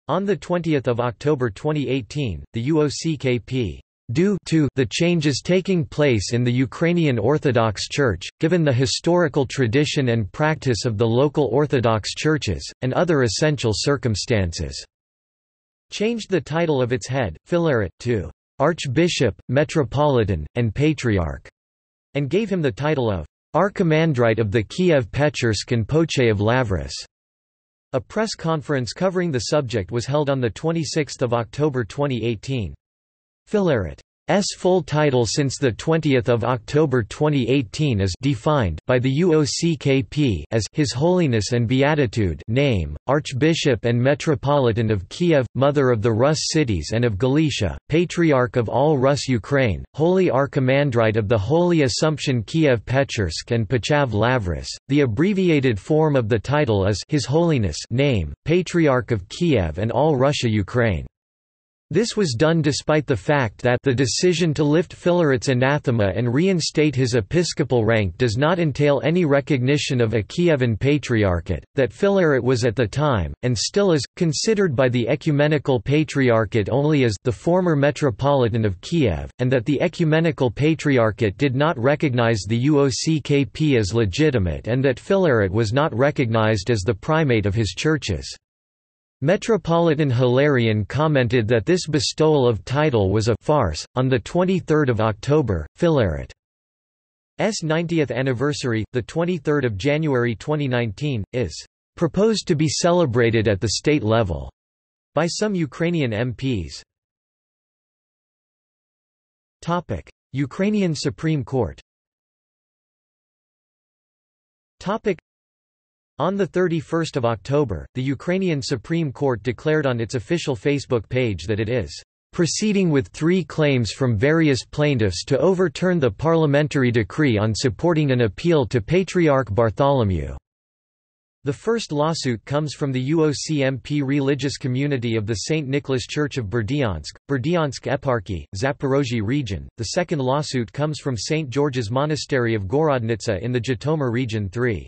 On 20 October 2018, the UOCKP due to the changes taking place in the Ukrainian Orthodox Church, given the historical tradition and practice of the local Orthodox churches, and other essential circumstances, changed the title of its head, Filaret, to Archbishop, Metropolitan, and Patriarch and gave him the title of Archimandrite of the Kiev Pechersk and Pochayev Lavris. A press conference covering the subject was held on 26 October 2018. Filaret S full title since 20 October 2018 is defined by the UOCKP as His Holiness and Beatitude name, Archbishop and Metropolitan of Kiev, Mother of the Rus cities and of Galicia, Patriarch of all Rus Ukraine, Holy Archimandrite of the Holy Assumption Kiev Pechersk and Pochayev Lavris. The abbreviated form of the title is His Holiness name, Patriarch of Kiev and all Russia Ukraine. This was done despite the fact that the decision to lift Filaret's anathema and reinstate his episcopal rank does not entail any recognition of a Kievan patriarchate, that Filaret was at the time, and still is, considered by the Ecumenical Patriarchate only as the former Metropolitan of Kiev, and that the Ecumenical Patriarchate did not recognize the UOCKP as legitimate and that Filaret was not recognized as the primate of his churches. Metropolitan Hilarion commented that this bestowal of title was a farce. On the 23rd of October, Filaret's 90th anniversary, the 23rd of January 2019, is proposed to be celebrated at the state level by some Ukrainian MPs. Topic: Ukrainian Supreme Court. Topic: on 31 October, the Ukrainian Supreme Court declared on its official Facebook page that it is proceeding with three claims from various plaintiffs to overturn the parliamentary decree on supporting an appeal to Patriarch Bartholomew. The first lawsuit comes from the UOCMP religious community of the St. Nicholas Church of Berdyansk, Berdyansk Eparchy, Zaporozhye region. The second lawsuit comes from St. George's Monastery of Gorodnitsa in the Zhytomyr region 3.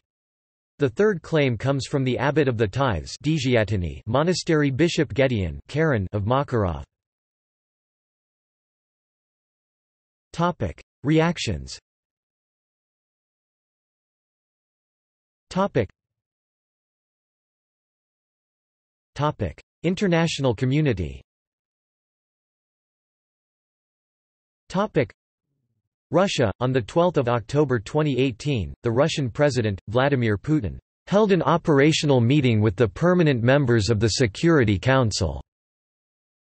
The third claim comes from the abbot of the tithes monastery Bishop Gedeon Kharon of Makarov. Reactions. International community Russia, on 12 October 2018, the Russian President, Vladimir Putin, held an operational meeting with the permanent members of the Security Council.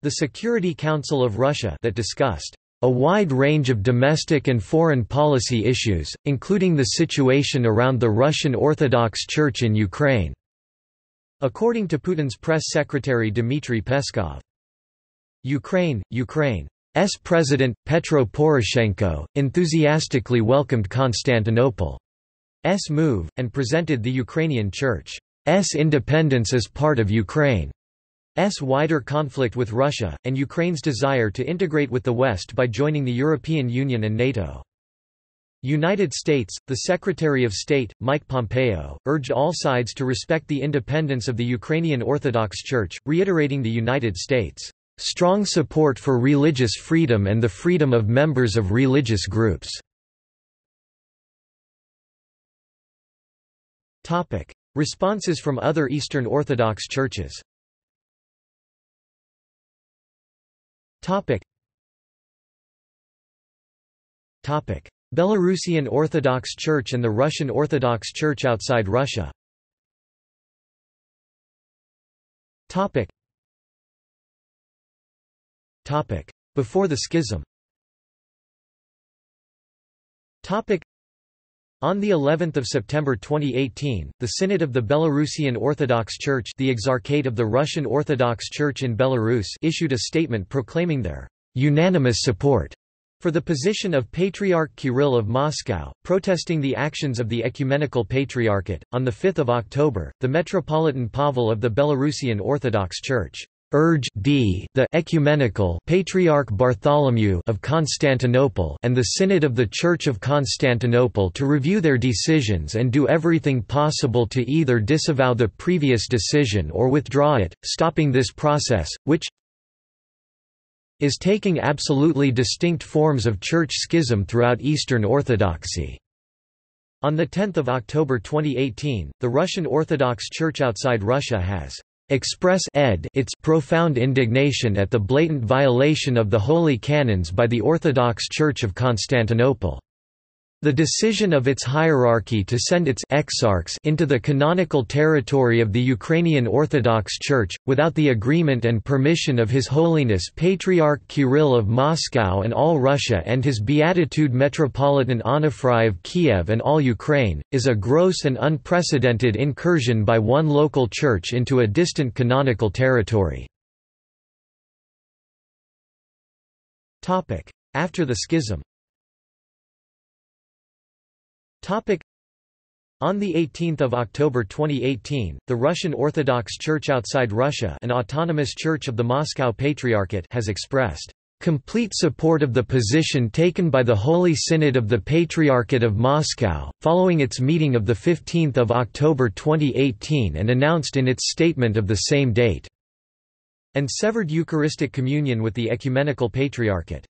The Security Council of Russia that discussed a wide range of domestic and foreign policy issues, including the situation around the Russian Orthodox Church in Ukraine. According to Putin's press secretary Dmitry Peskov. Ukraine, Ukraine S. President, Petro Poroshenko, enthusiastically welcomed Constantinople's move, and presented the Ukrainian Church's independence as part of Ukraine's wider conflict with Russia, and Ukraine's desire to integrate with the West by joining the European Union and NATO. United States, the Secretary of State, Mike Pompeo, urged all sides to respect the independence of the Ukrainian Orthodox Church, reiterating the United States' Strong support for religious freedom and the freedom of members of religious groups. Responses from other Eastern Orthodox churches. Belarusian Orthodox Church and the Russian Orthodox Church outside Russia before the schism. On the 11th of September 2018, the Synod of the Belarusian Orthodox Church, the Exarchate of the Russian Orthodox Church in Belarus, issued a statement proclaiming their unanimous support for the position of Patriarch Kirill of Moscow, protesting the actions of the Ecumenical Patriarchate. On the 5th of October, the Metropolitan Pavel of the Belarusian Orthodox Church urge d the ecumenical Patriarch Bartholomew of Constantinople and the Synod of the Church of Constantinople to review their decisions and do everything possible to either disavow the previous decision or withdraw it, stopping this process, which is taking absolutely distinct forms of church schism throughout Eastern Orthodoxy. On 10 October 2018, the Russian Orthodox Church outside Russia has express ed its profound indignation at the blatant violation of the holy canons by the Orthodox Church of Constantinople. The decision of its hierarchy to send its exarchs into the canonical territory of the Ukrainian Orthodox Church, without the agreement and permission of His Holiness Patriarch Kirill of Moscow and all Russia and His Beatitude Metropolitan Onufry of Kiev and all Ukraine, is a gross and unprecedented incursion by one local church into a distant canonical territory. After the schism on 18 October 2018, the Russian Orthodox Church outside Russia an autonomous church of the Moscow Patriarchate has expressed complete support of the position taken by the Holy Synod of the Patriarchate of Moscow, following its meeting of 15 October 2018 and announced in its statement of the same date, and severed Eucharistic communion with the Ecumenical Patriarchate.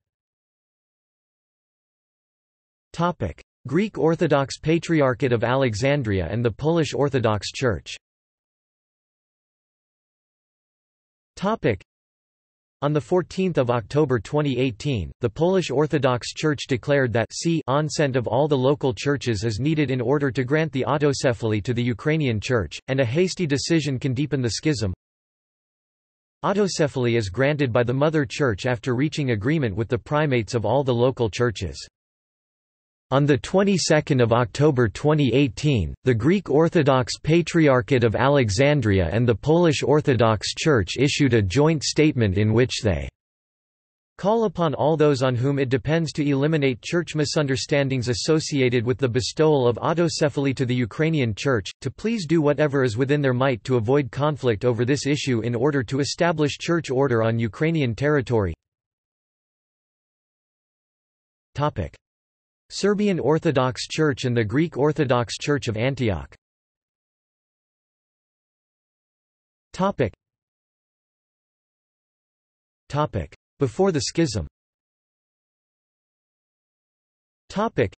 Greek Orthodox Patriarchate of Alexandria and the Polish Orthodox Church on 14 October 2018, the Polish Orthodox Church declared that c consent of all the local churches is needed in order to grant the autocephaly to the Ukrainian Church, and a hasty decision can deepen the schism. Autocephaly is granted by the Mother Church after reaching agreement with the primates of all the local churches. On the 22nd of October 2018, the Greek Orthodox Patriarchate of Alexandria and the Polish Orthodox Church issued a joint statement in which they call upon all those on whom it depends to eliminate church misunderstandings associated with the bestowal of autocephaly to the Ukrainian Church, to please do whatever is within their might to avoid conflict over this issue in order to establish church order on Ukrainian territory. Serbian Orthodox Church and the Greek Orthodox Church of Antioch Topic. Topic. Before the schism Topic.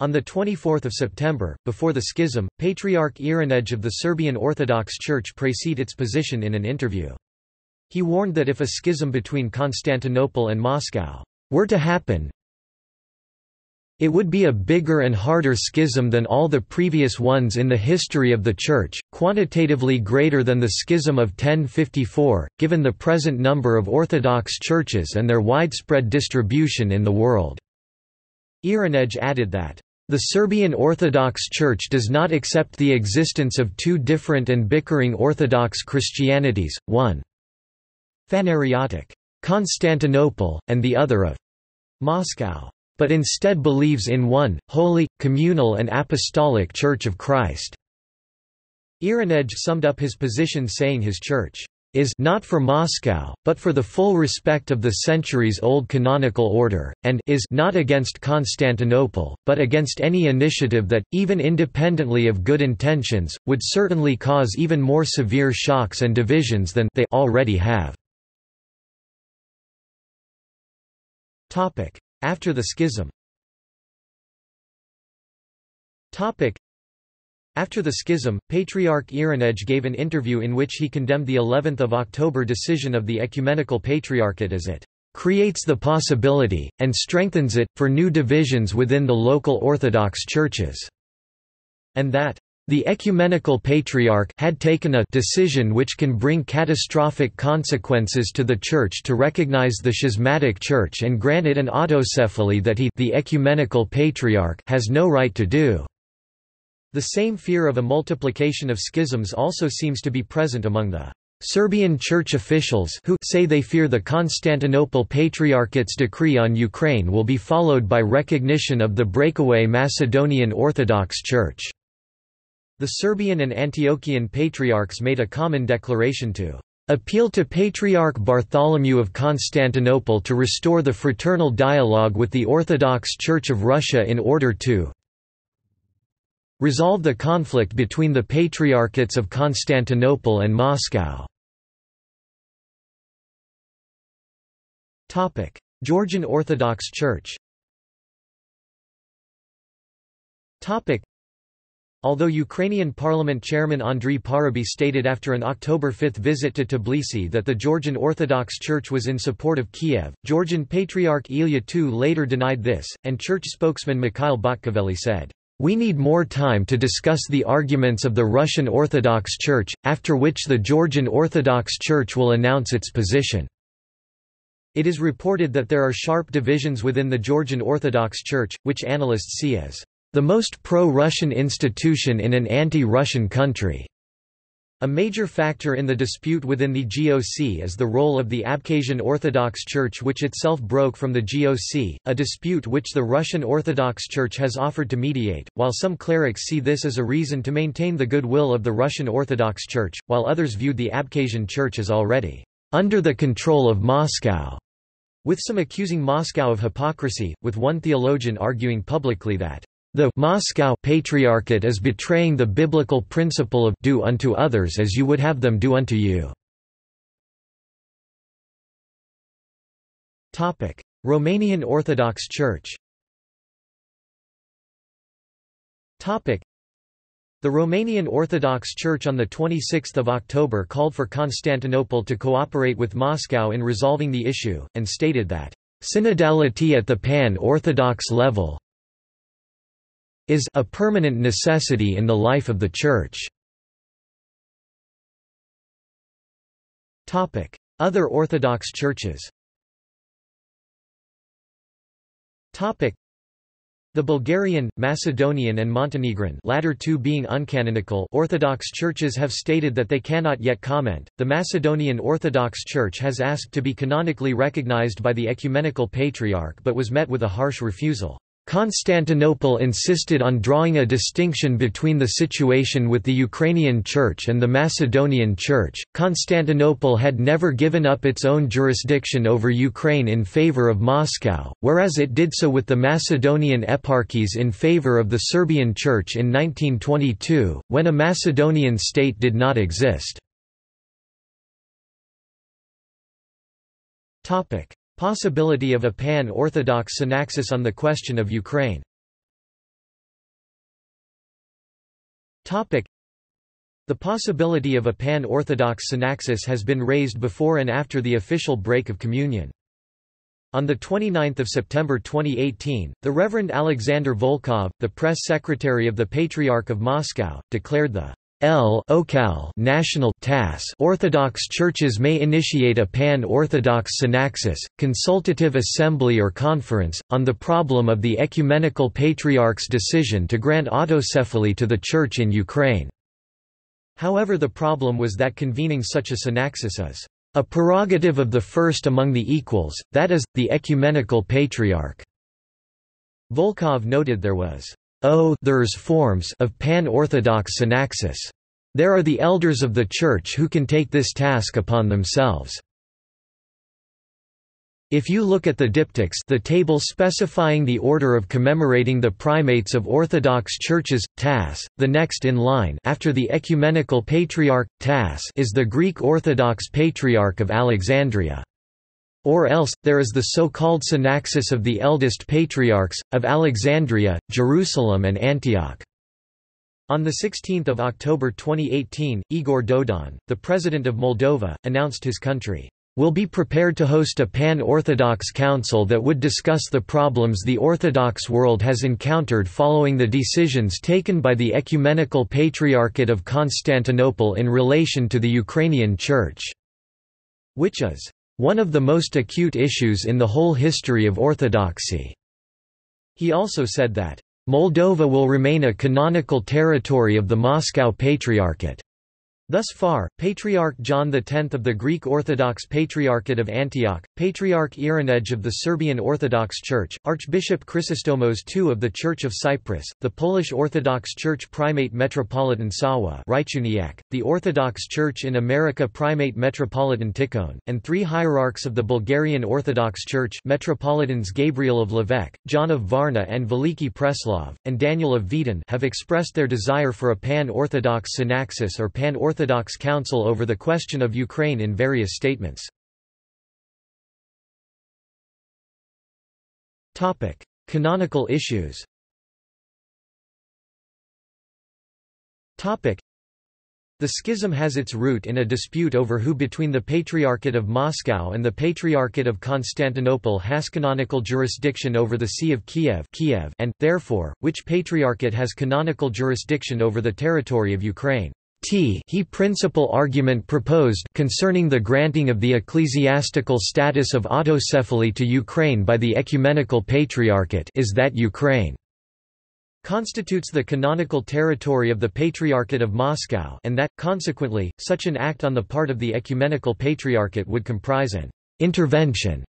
on 24 September, before the schism, Patriarch Irinej of the Serbian Orthodox Church preceded its position in an interview. He warned that if a schism between Constantinople and Moscow were to happen, it would be a bigger and harder schism than all the previous ones in the history of the Church, quantitatively greater than the schism of 1054, given the present number of Orthodox churches and their widespread distribution in the world. Irinej added that, the Serbian Orthodox Church does not accept the existence of two different and bickering Orthodox Christianities, one Phanariotic Constantinople, and the other of Moscow but instead believes in one, holy, communal and apostolic Church of Christ." Irinej summed up his position saying his church is not for Moscow, but for the full respect of the centuries-old canonical order, and is not against Constantinople, but against any initiative that, even independently of good intentions, would certainly cause even more severe shocks and divisions than they already have. After the schism. After the schism, Patriarch Irinej gave an interview in which he condemned the 11th of October decision of the Ecumenical Patriarchate as it creates the possibility, and strengthens it, for new divisions within the local Orthodox churches", and that the Ecumenical Patriarch had taken a decision which can bring catastrophic consequences to the Church to recognize the schismatic Church and grant it an autocephaly that he the Ecumenical Patriarch has no right to do. The same fear of a multiplication of schisms also seems to be present among the Serbian church officials who say they fear the Constantinople Patriarchate's decree on Ukraine will be followed by recognition of the breakaway Macedonian Orthodox Church. The Serbian and Antiochian patriarchs made a common declaration to appeal to Patriarch Bartholomew of Constantinople to restore the fraternal dialogue with the Orthodox Church of Russia in order to resolve the conflict between the patriarchates of Constantinople and Moscow. Georgian Orthodox Church Although Ukrainian parliament chairman Andriy Parubiy stated after an October 5 visit to Tbilisi that the Georgian Orthodox Church was in support of Kiev, Georgian Patriarch Ilya II later denied this, and church spokesman Mikhail Botkoveli said, "...we need more time to discuss the arguments of the Russian Orthodox Church, after which the Georgian Orthodox Church will announce its position." It is reported that there are sharp divisions within the Georgian Orthodox Church, which analysts see as the most pro-Russian institution in an anti-Russian country. A major factor in the dispute within the GOC is the role of the Abkhazian Orthodox Church which itself broke from the GOC, a dispute which the Russian Orthodox Church has offered to mediate, while some clerics see this as a reason to maintain the goodwill of the Russian Orthodox Church, while others viewed the Abkhazian Church as already under the control of Moscow, with some accusing Moscow of hypocrisy, with one theologian arguing publicly that the Moscow Patriarchate is betraying the biblical principle of do unto others as you would have them do unto you. Topic: Romanian Orthodox Church Topic: the Romanian Orthodox Church on the 26th of October called for Constantinople to cooperate with Moscow in resolving the issue, and stated that, "...synodality at the pan-Orthodox level is a permanent necessity in the life of the Church." Other Orthodox churches the Bulgarian, Macedonian and Montenegrin latter two being uncanonical Orthodox churches have stated that they cannot yet comment. The Macedonian Orthodox Church has asked to be canonically recognized by the Ecumenical Patriarch but was met with a harsh refusal. Constantinople insisted on drawing a distinction between the situation with the Ukrainian Church and the Macedonian Church. Constantinople had never given up its own jurisdiction over Ukraine in favor of Moscow, whereas it did so with the Macedonian eparchies in favor of the Serbian Church in 1922, when a Macedonian state did not exist. Possibility of a pan-Orthodox synaxis on the question of Ukraine the possibility of a pan-Orthodox synaxis has been raised before and after the official break of communion. On 29 September 2018, the Reverend Alexander Volkov, the press secretary of the Patriarch of Moscow, declared the L Ocal national TASS Orthodox churches may initiate a pan-Orthodox synaxis, consultative assembly or conference, on the problem of the Ecumenical Patriarch's decision to grant autocephaly to the Church in Ukraine. However the problem was that convening such a synaxis is a prerogative of the first among the equals, that is, the Ecumenical Patriarch. Volkov noted there was O there's forms of pan-Orthodox synaxis. There are the elders of the Church who can take this task upon themselves. If you look at the diptychs the table specifying the order of commemorating the primates of Orthodox churches, TASS, the next in line after the Ecumenical Patriarch, TASS is the Greek Orthodox Patriarch of Alexandria. Or else, there is the so-called synaxis of the eldest patriarchs, of Alexandria, Jerusalem and Antioch. On 16 October 2018, Igor Dodon, the President of Moldova, announced his country will be prepared to host a pan-Orthodox council that would discuss the problems the Orthodox world has encountered following the decisions taken by the Ecumenical Patriarchate of Constantinople in relation to the Ukrainian Church, which is one of the most acute issues in the whole history of Orthodoxy. He also said that, Moldova will remain a canonical territory of the Moscow Patriarchate. Thus far, Patriarch John X of the Greek Orthodox Patriarchate of Antioch, Patriarch Irenej of the Serbian Orthodox Church, Archbishop Chrysostomos II of the Church of Cyprus, the Polish Orthodox Church Primate Metropolitan Sawa the Orthodox Church in America Primate Metropolitan Tikhon, and three hierarchs of the Bulgarian Orthodox Church Metropolitans Gabriel of Lovech, John of Varna and Veliki Preslav, and Daniel of Vidin have expressed their desire for a pan-Orthodox synaxis or pan-Orthodox Orthodox Council over the question of Ukraine in various statements. Canonical issues The schism has its root in a dispute over who between the Patriarchate of Moscow and the Patriarchate of Constantinople has canonical jurisdiction over the See of Kiev, Kiev and, therefore, which Patriarchate has canonical jurisdiction over the territory of Ukraine. T he principal argument proposed concerning the granting of the ecclesiastical status of autocephaly to Ukraine by the Ecumenical Patriarchate is that Ukraine constitutes the canonical territory of the Patriarchate of Moscow and that, consequently, such an act on the part of the Ecumenical Patriarchate would comprise an intervention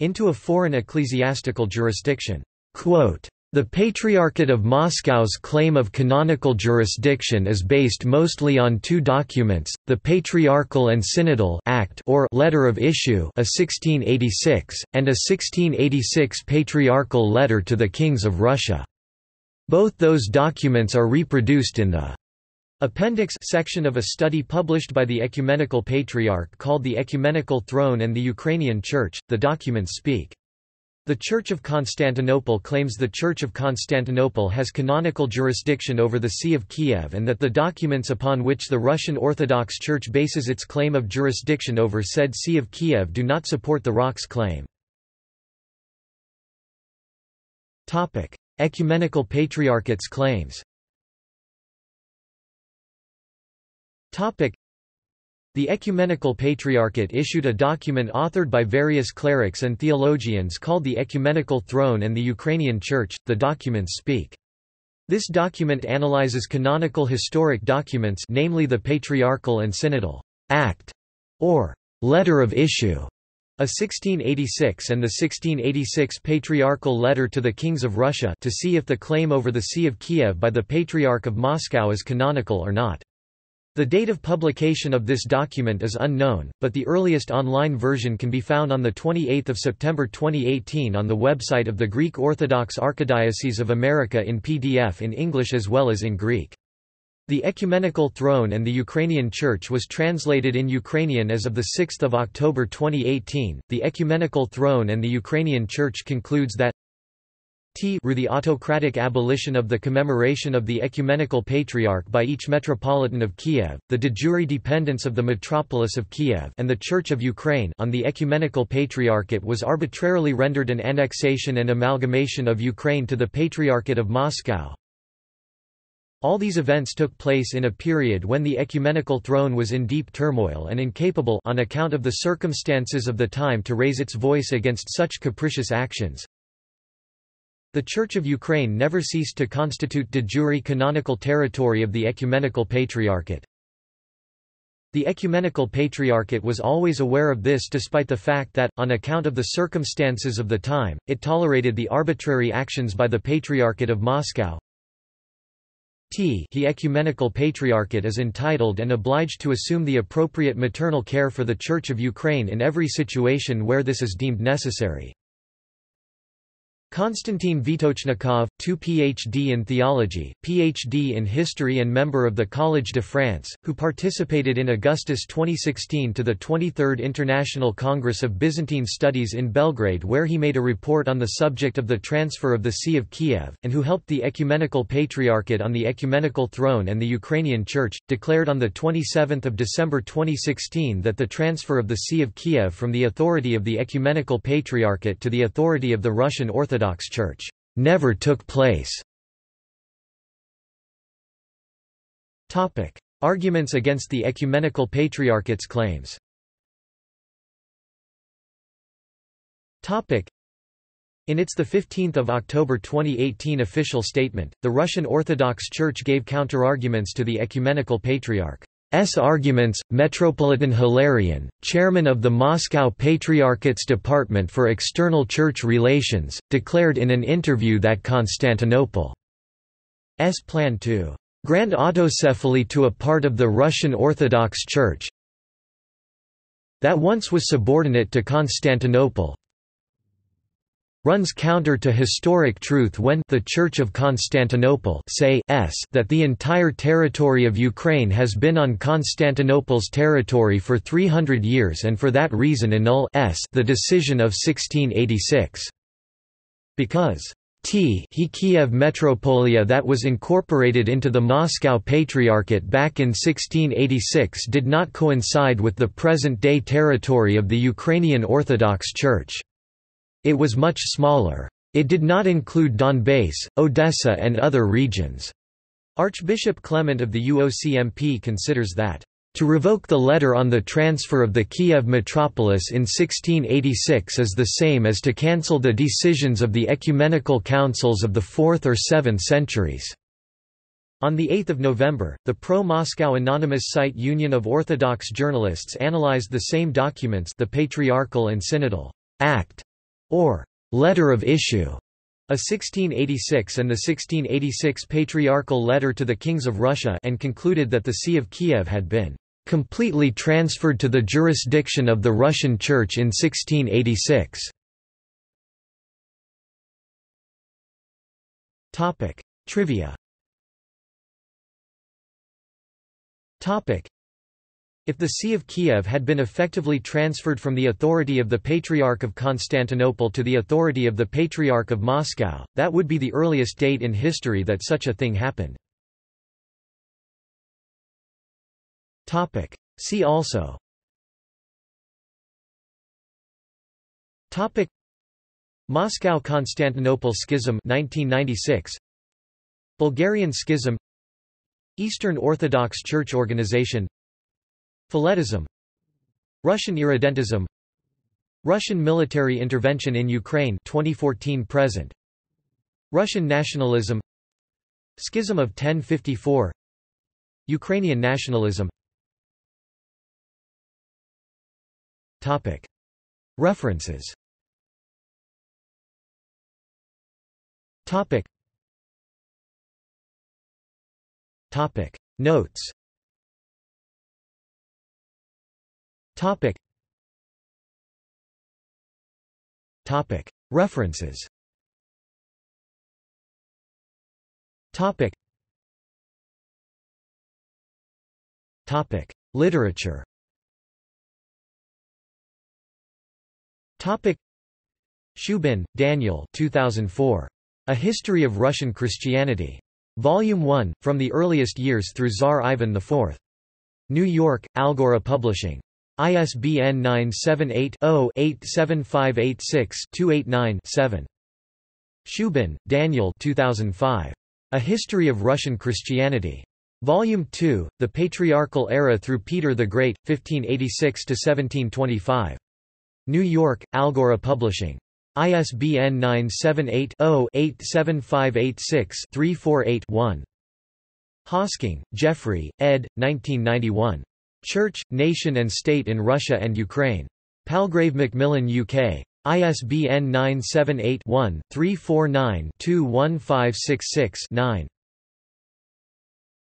into a foreign ecclesiastical jurisdiction. Quote, the Patriarchate of Moscow's claim of canonical jurisdiction is based mostly on two documents, the Patriarchal and Synodal Act or Letter of Issue a 1686, and a 1686 Patriarchal Letter to the Kings of Russia. Both those documents are reproduced in the Appendix section of a study published by the Ecumenical Patriarch called The Ecumenical Throne and the Ukrainian Church. The documents speak. The Church of Constantinople claims the Church of Constantinople has canonical jurisdiction over the See of Kiev and that the documents upon which the Russian Orthodox Church bases its claim of jurisdiction over said See of Kiev do not support the ROC's claim. Ecumenical Patriarchate's claims the Ecumenical Patriarchate issued a document authored by various clerics and theologians called the Ecumenical Throne and the Ukrainian Church. The documents speak. This document analyzes canonical historic documents namely the Patriarchal and Synodal Act or Letter of Issue a 1686 and the 1686 Patriarchal Letter to the Kings of Russia to see if the claim over the See of Kiev by the Patriarch of Moscow is canonical or not. The date of publication of this document is unknown, but the earliest online version can be found on 28 September 2018 on the website of the Greek Orthodox Archdiocese of America in PDF in English as well as in Greek. The Ecumenical Throne and the Ukrainian Church was translated in Ukrainian as of 6 October 2018. The Ecumenical Throne and the Ukrainian Church concludes that T the autocratic abolition of the commemoration of the Ecumenical Patriarch by each Metropolitan of Kiev, the de jure dependence of the metropolis of Kiev and the Church of Ukraine on the Ecumenical Patriarchate was arbitrarily rendered an annexation and amalgamation of Ukraine to the Patriarchate of Moscow, all these events took place in a period when the ecumenical throne was in deep turmoil and incapable on account of the circumstances of the time to raise its voice against such capricious actions. The Church of Ukraine never ceased to constitute de jure canonical territory of the Ecumenical Patriarchate. The Ecumenical Patriarchate was always aware of this despite the fact that, on account of the circumstances of the time, it tolerated the arbitrary actions by the Patriarchate of Moscow, T he ecumenical patriarchate is entitled and obliged to assume the appropriate maternal care for the Church of Ukraine in every situation where this is deemed necessary. Konstantin Vetochnikov, 2 Ph.D. in theology, Ph.D. in history and member of the Collège de France, who participated in Augustus 2016 to the 23rd International Congress of Byzantine Studies in Belgrade where he made a report on the subject of the transfer of the See of Kiev, and who helped the Ecumenical Patriarchate on the Ecumenical Throne and the Ukrainian Church, declared on 27 December 2016 that the transfer of the See of Kiev from the authority of the Ecumenical Patriarchate to the authority of the Russian Orthodox Orthodox Church never took place. Topic: Arguments against the ecumenical patriarchate's claims. Topic: in its 15 October 2018 official statement, the Russian Orthodox Church gave counterarguments to the ecumenical patriarch. S. arguments, Metropolitan Hilarion, chairman of the Moscow Patriarchate's Department for External Church Relations, declared in an interview that Constantinople's plan to grant autocephaly to a part of the Russian Orthodox Church that once was subordinate to Constantinople runs counter to historic truth when the Church of Constantinople say s that the entire territory of Ukraine has been on Constantinople's territory for 300 years and for that reason annul s the decision of 1686. Because T he Kiev Metropolia that was incorporated into the Moscow Patriarchate back in 1686 did not coincide with the present-day territory of the Ukrainian Orthodox Church. It was much smaller. It did not include Donbass, Odessa and other regions. Archbishop Clement of the UOCMP considers that to revoke the letter on the transfer of the Kiev metropolis in 1686 is the same as to cancel the decisions of the ecumenical councils of the 4th or 7th centuries. On 8 November, the pro-Moscow anonymous site Union of Orthodox Journalists analyzed the same documents the Patriarchal and Synodal Act, or Letter of Issue, a 1686 and the 1686 Patriarchal Letter to the Kings of Russia and concluded that the See of Kiev had been completely transferred to the jurisdiction of the Russian Church in 1686. Topic: Trivia. If the See of Kiev had been effectively transferred from the authority of the Patriarch of Constantinople to the authority of the Patriarch of Moscow, that would be the earliest date in history that such a thing happened. See also. Topic. Moscow-Constantinople Schism 1996 Bulgarian Schism. Eastern Orthodox Church Organization Philetism Russian irredentism. Russian military intervention in Ukraine 2014 present. Russian nationalism. Schism of 1054 Ukrainian nationalism. Topic. References. Topic. Topic. Notes Topic. Topic. References Topic. Topic. Literature Topic Shubin, Daniel 2004. A History of Russian Christianity. Volume 1, From the Earliest Years through Tsar Ivan IV. New York, Algora Publishing. ISBN 978-0-87586-289-7. Shubin, Daniel 2005. A History of Russian Christianity. Volume 2, The Patriarchal Era through Peter the Great, 1586–1725. New York, Algora Publishing. ISBN 978-0-87586-348-1. Hosking, Geoffrey, ed. 1991. Church, Nation and State in Russia and Ukraine. Palgrave Macmillan UK. ISBN 978 one 349 21566 9